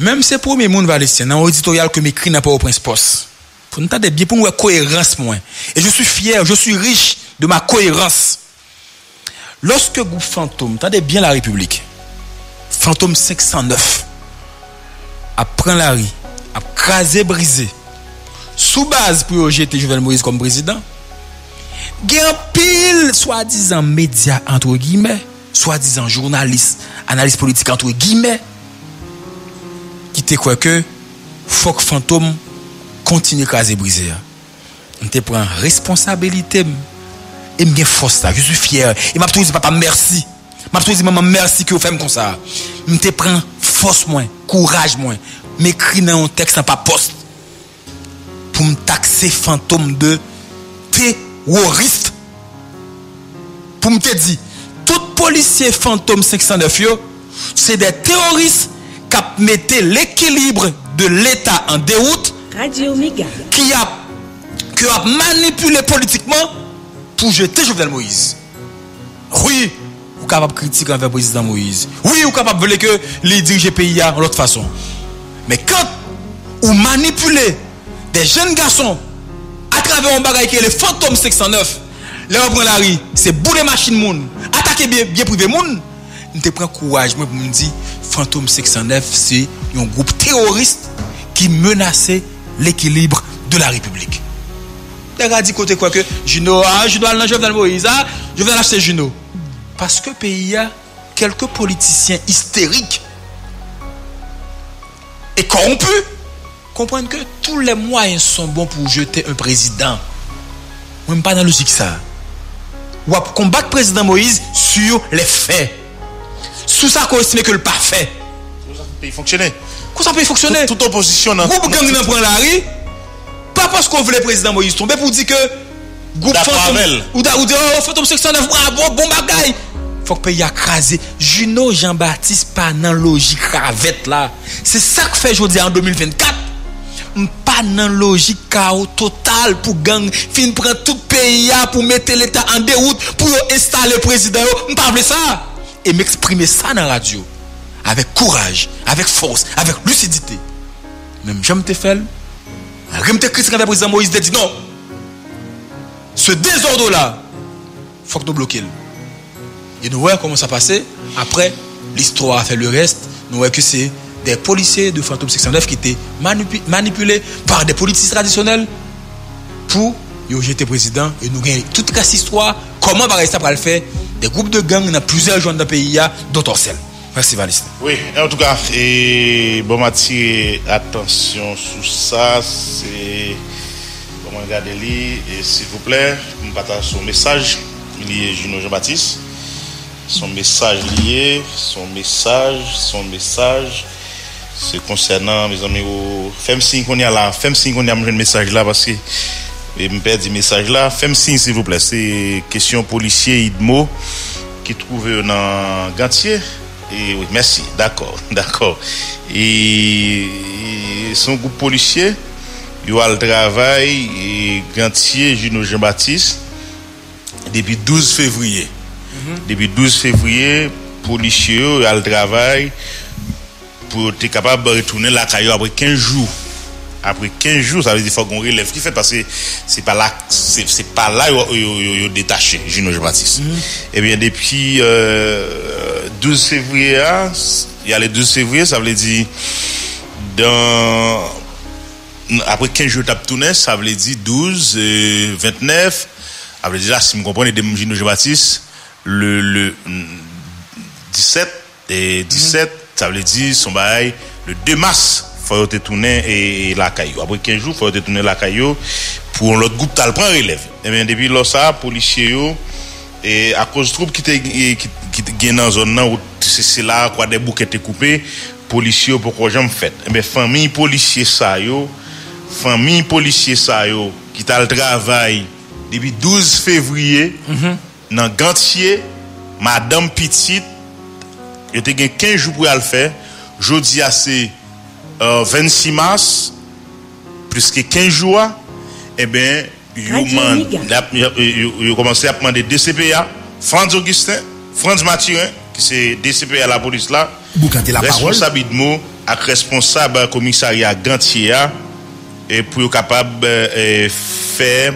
Même ces premiers monde Valestin, dans l'éditorial que m'écrit dans Port-au-Prince Post. Pour nous entendre bien, pour nous cohérence, moi. Et je suis fier, je suis riche de ma cohérence. Lorsque groupe Fantôme, attendez bien la République, Fantôme 509, a prend la rue, a crasé, brisé, sous base pour jeter Jovenel Moïse comme président, un pile, soi-disant médias, entre guillemets, soi-disant journalistes, analystes politiques, entre guillemets, qui te quoi que, faut Fantôme continue à briser. On te prend responsabilité et me force je suis fier. Et m'a toujours dit papa merci. M'a toujours dit maman merci que vous faites comme ça. Me te prend force moins, courage moins. M'écrit dans un texte en pas poste pour me taxer fantôme de terroriste. Pour me dire tout policier fantôme 509 yo, c'est des terroristes qui mettent l'équilibre de l'État en déroute Radio Méga. qui a, qui a manipulé politiquement pour jeter Jovenel Moïse. Oui, vous êtes capable de critiquer envers le président Moïse. Oui, vous êtes capable de que les diriger le pays de l'autre façon. Mais quand vous manipulez des jeunes garçons à travers un bagage qui est le fantôme 609, là on prend la rue, c'est bouler machine moun, attaquer bien, bien privé moun, nous te prend courage pour me dire fantôme 609 c'est un groupe terroriste qui menaçait l'équilibre de la République. Gars dit côté quoi que Juno, ah, je dois aller dans Jovenel Moïse, ah, je vais Juno. Parce que pays a quelques politiciens hystériques et corrompus comprennent que tous les moyens sont bons pour jeter un président. Même pas dans la logique ça. Ou à combattre le président Moïse sur les faits. Sous ça qu'on estime que le pas fait. pays fonctionner. Comment ça peut fonctionner Toute opposition Groupe gang nan prend la rue, pas parce qu'on voulait le président Moïse tomber pour dire que groupe fantôme ou da ou de oh, fantôme 69 bravo bon bagay. Faut que pays a crasé. Juno Jean-Baptiste pas dans logique ravette là. C'est ça que fait aujourd'hui en 2024. M pas dans logique chaos total pour gang fin prendre tout pays a pour mettre l'état en déroute pour installer le président. M pas vle ça et m'exprimer ça dans la radio avec courage, avec force, avec lucidité. Même j'aime te faire. J'aime te critiquer le président Moïse de dit non. Ce désordre là, faut que nous bloquions. Et nous voyons comment ça passait. Après, l'histoire a fait le reste. Nous voyons que c'est des policiers de Fantôme 609 qui étaient manipu- manipulés par des politiciens traditionnels pour yo jeter président et nous gagnons toute cette histoire. Comment va ça pour le faire? des groupes de gangs dans plusieurs zones de pays, dont Orsel. Merci Valiste. Oui, en tout cas, et bon m'attirer attention sur ça, c'est bon regarder lui et s'il vous plaît, me partage son message lié Juno Jean-Baptiste. Son message lié, son message, son message c'est concernant mes amis, femme signe qu'on est là, femme signe qu'on est à mon message là parce que et me perd du message là, fais signe s'il vous plaît, c'est question policier Idmo, qui trouve dans Gantier. Et oui, merci, d'accord, <laughs> d'accord. Et, et son groupe policier, il a le travail, et Gantier, Juno Jean-Baptiste, depuis 12 février. Depuis 12 février, policier, il a le travail pour être capable de retourner la caillou après 15 jours. Après 15 jours, ça veut dire qu'il faut qu'on relève. Qui fait parce que c'est pas là, c'est c'est pas là yo, détaché, Juno Jean-Baptiste. Eh bien, depuis euh, 12 février, hein, il y a les 12 février, ça veut dire dans après 15 jours tape tourner, ça veut dire 12, euh, 29, ça veut dire là, si vous comprenez, de Juno Jean-Baptiste, le, le mm, 17 et 17, ça veut dire son bail, le 2 mars, fò mhm. yo te tounen e lakay yo. Apre 15 jou, fò yo te tounen lakay yo pou an lot goup tal pran relèv. E men depi lò sa, polisye yo, e a koz troup ki te, te gen nan zon nan, ou se se la kwa de bouke te koupe, polisye yo pou kwa jom fèt. E men fami polisye sa yo, fami polisye sa yo, ki tal travay depi 12 fevriye, mm -hmm. nan gantye, madame pitit, yo te gen 15 jou pou al fè, jodi a se euh, 26 mars, plus que 15 jours, eh bien, ils ont commencé à demander DCPA, Franz Augustin, Franz Mathurin, qui c'est DCPA la police là, responsable de avec responsable commissariat Gantier et pour être capable de faire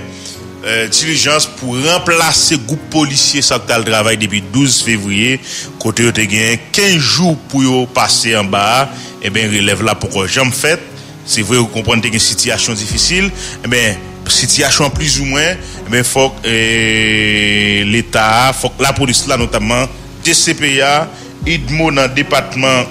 euh, diligence pour remplacer groupe policier ça qui a le travail depuis 12 février côté où te gagné 15 jours pour passer en bas et bien relève là pourquoi j'aime fait c'est vrai vous comprenez une situation difficile et bien situation plus ou moins eh bien faut que euh, l'état faut que la police là notamment DCPA IDMO dans le département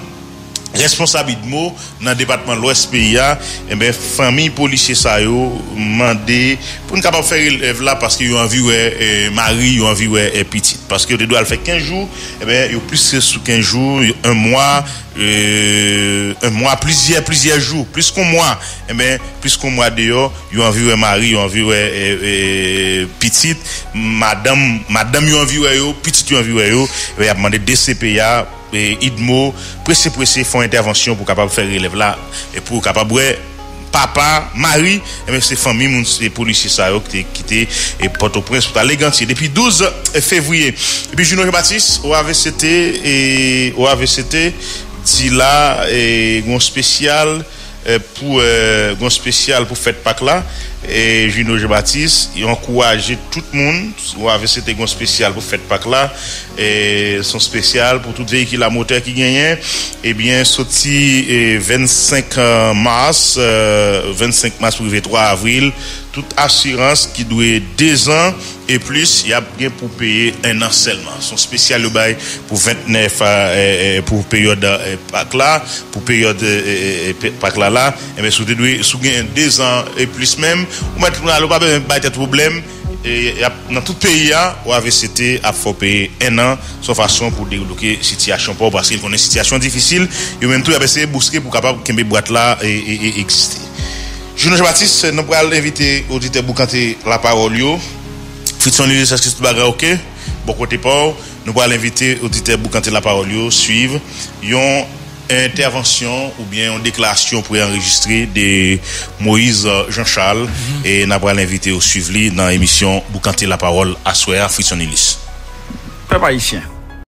responsable IDMO dans le département de l'Ouest PIA, eh ben, famille policier ça yo, mandé pour ne capable faire relève là parce qu'ils ont envie ouais, eh, mari, ils ont envie ouais, eh, petite. Parce que dois le faire 15 jours, eh ben, ils ont plus que sous 15 jours, un mois, euh, un mois, plusieurs, plusieurs jours, plus qu'un mois, eh ben, plus qu'un mois dehors, ils ont envie ouais, mari, ils ont eh, eh, petite, madame, madame, ils ont ouais, yo, petite, ils ont envie ouais, yo, eh ben, il a demandé DCPA, et IDMO, pressé, pressé, font intervention pour capable faire relève là, et pour capable, papa, mari, et bien c'est famille, c'est policier ça, qui était quitté, et Port-au-Prince, pour aller gantier. Depuis 12 février. Et puis, Juno Baptiste, au AVCT, et au Dit là, et, un spécial, euh, pour, euh, un spécial pour fête Pâques là, et Juno Jean-Baptiste, ils ont encouragé tout le monde, ou avec cet égon spécial pour fête Pâques là, et son spécial pour tout véhicule à moteur qui gagnait, eh bien, sorti eh, 25 mars, euh, 25 mars pour le 3 avril, toute assurance qui doit deux ans et plus, il y a bien pour payer un an seulement. Son spécial le bail pour 29 euh, pour période euh, Pâques là, pour période Pâques là là, et bien, sous deux sous deux ans et plus même, ou on n'a pas de problème. Et dans tout pays, AVCT a faut payer un an, sans façon pour débloquer la situation, parce qu'il connaît une situation difficile, et même tout, il a essayé de bousquer pour capable que mes boîtes là et, exister. Jean Jean-Baptiste, nous pourrons inviter l'auditeur pour la parole. Fritson Lille, est-ce que tout bagage ok? Bon côté pas, nous pourrons inviter l'auditeur pour la parole. Suivre. Intervention ou bien une déclaration pour enregistrer de Moïse Jean-Charles et nous allons l'inviter au suivre lui dans l'émission pour canter la parole à soir Fritson Lille. Peuple haïtien.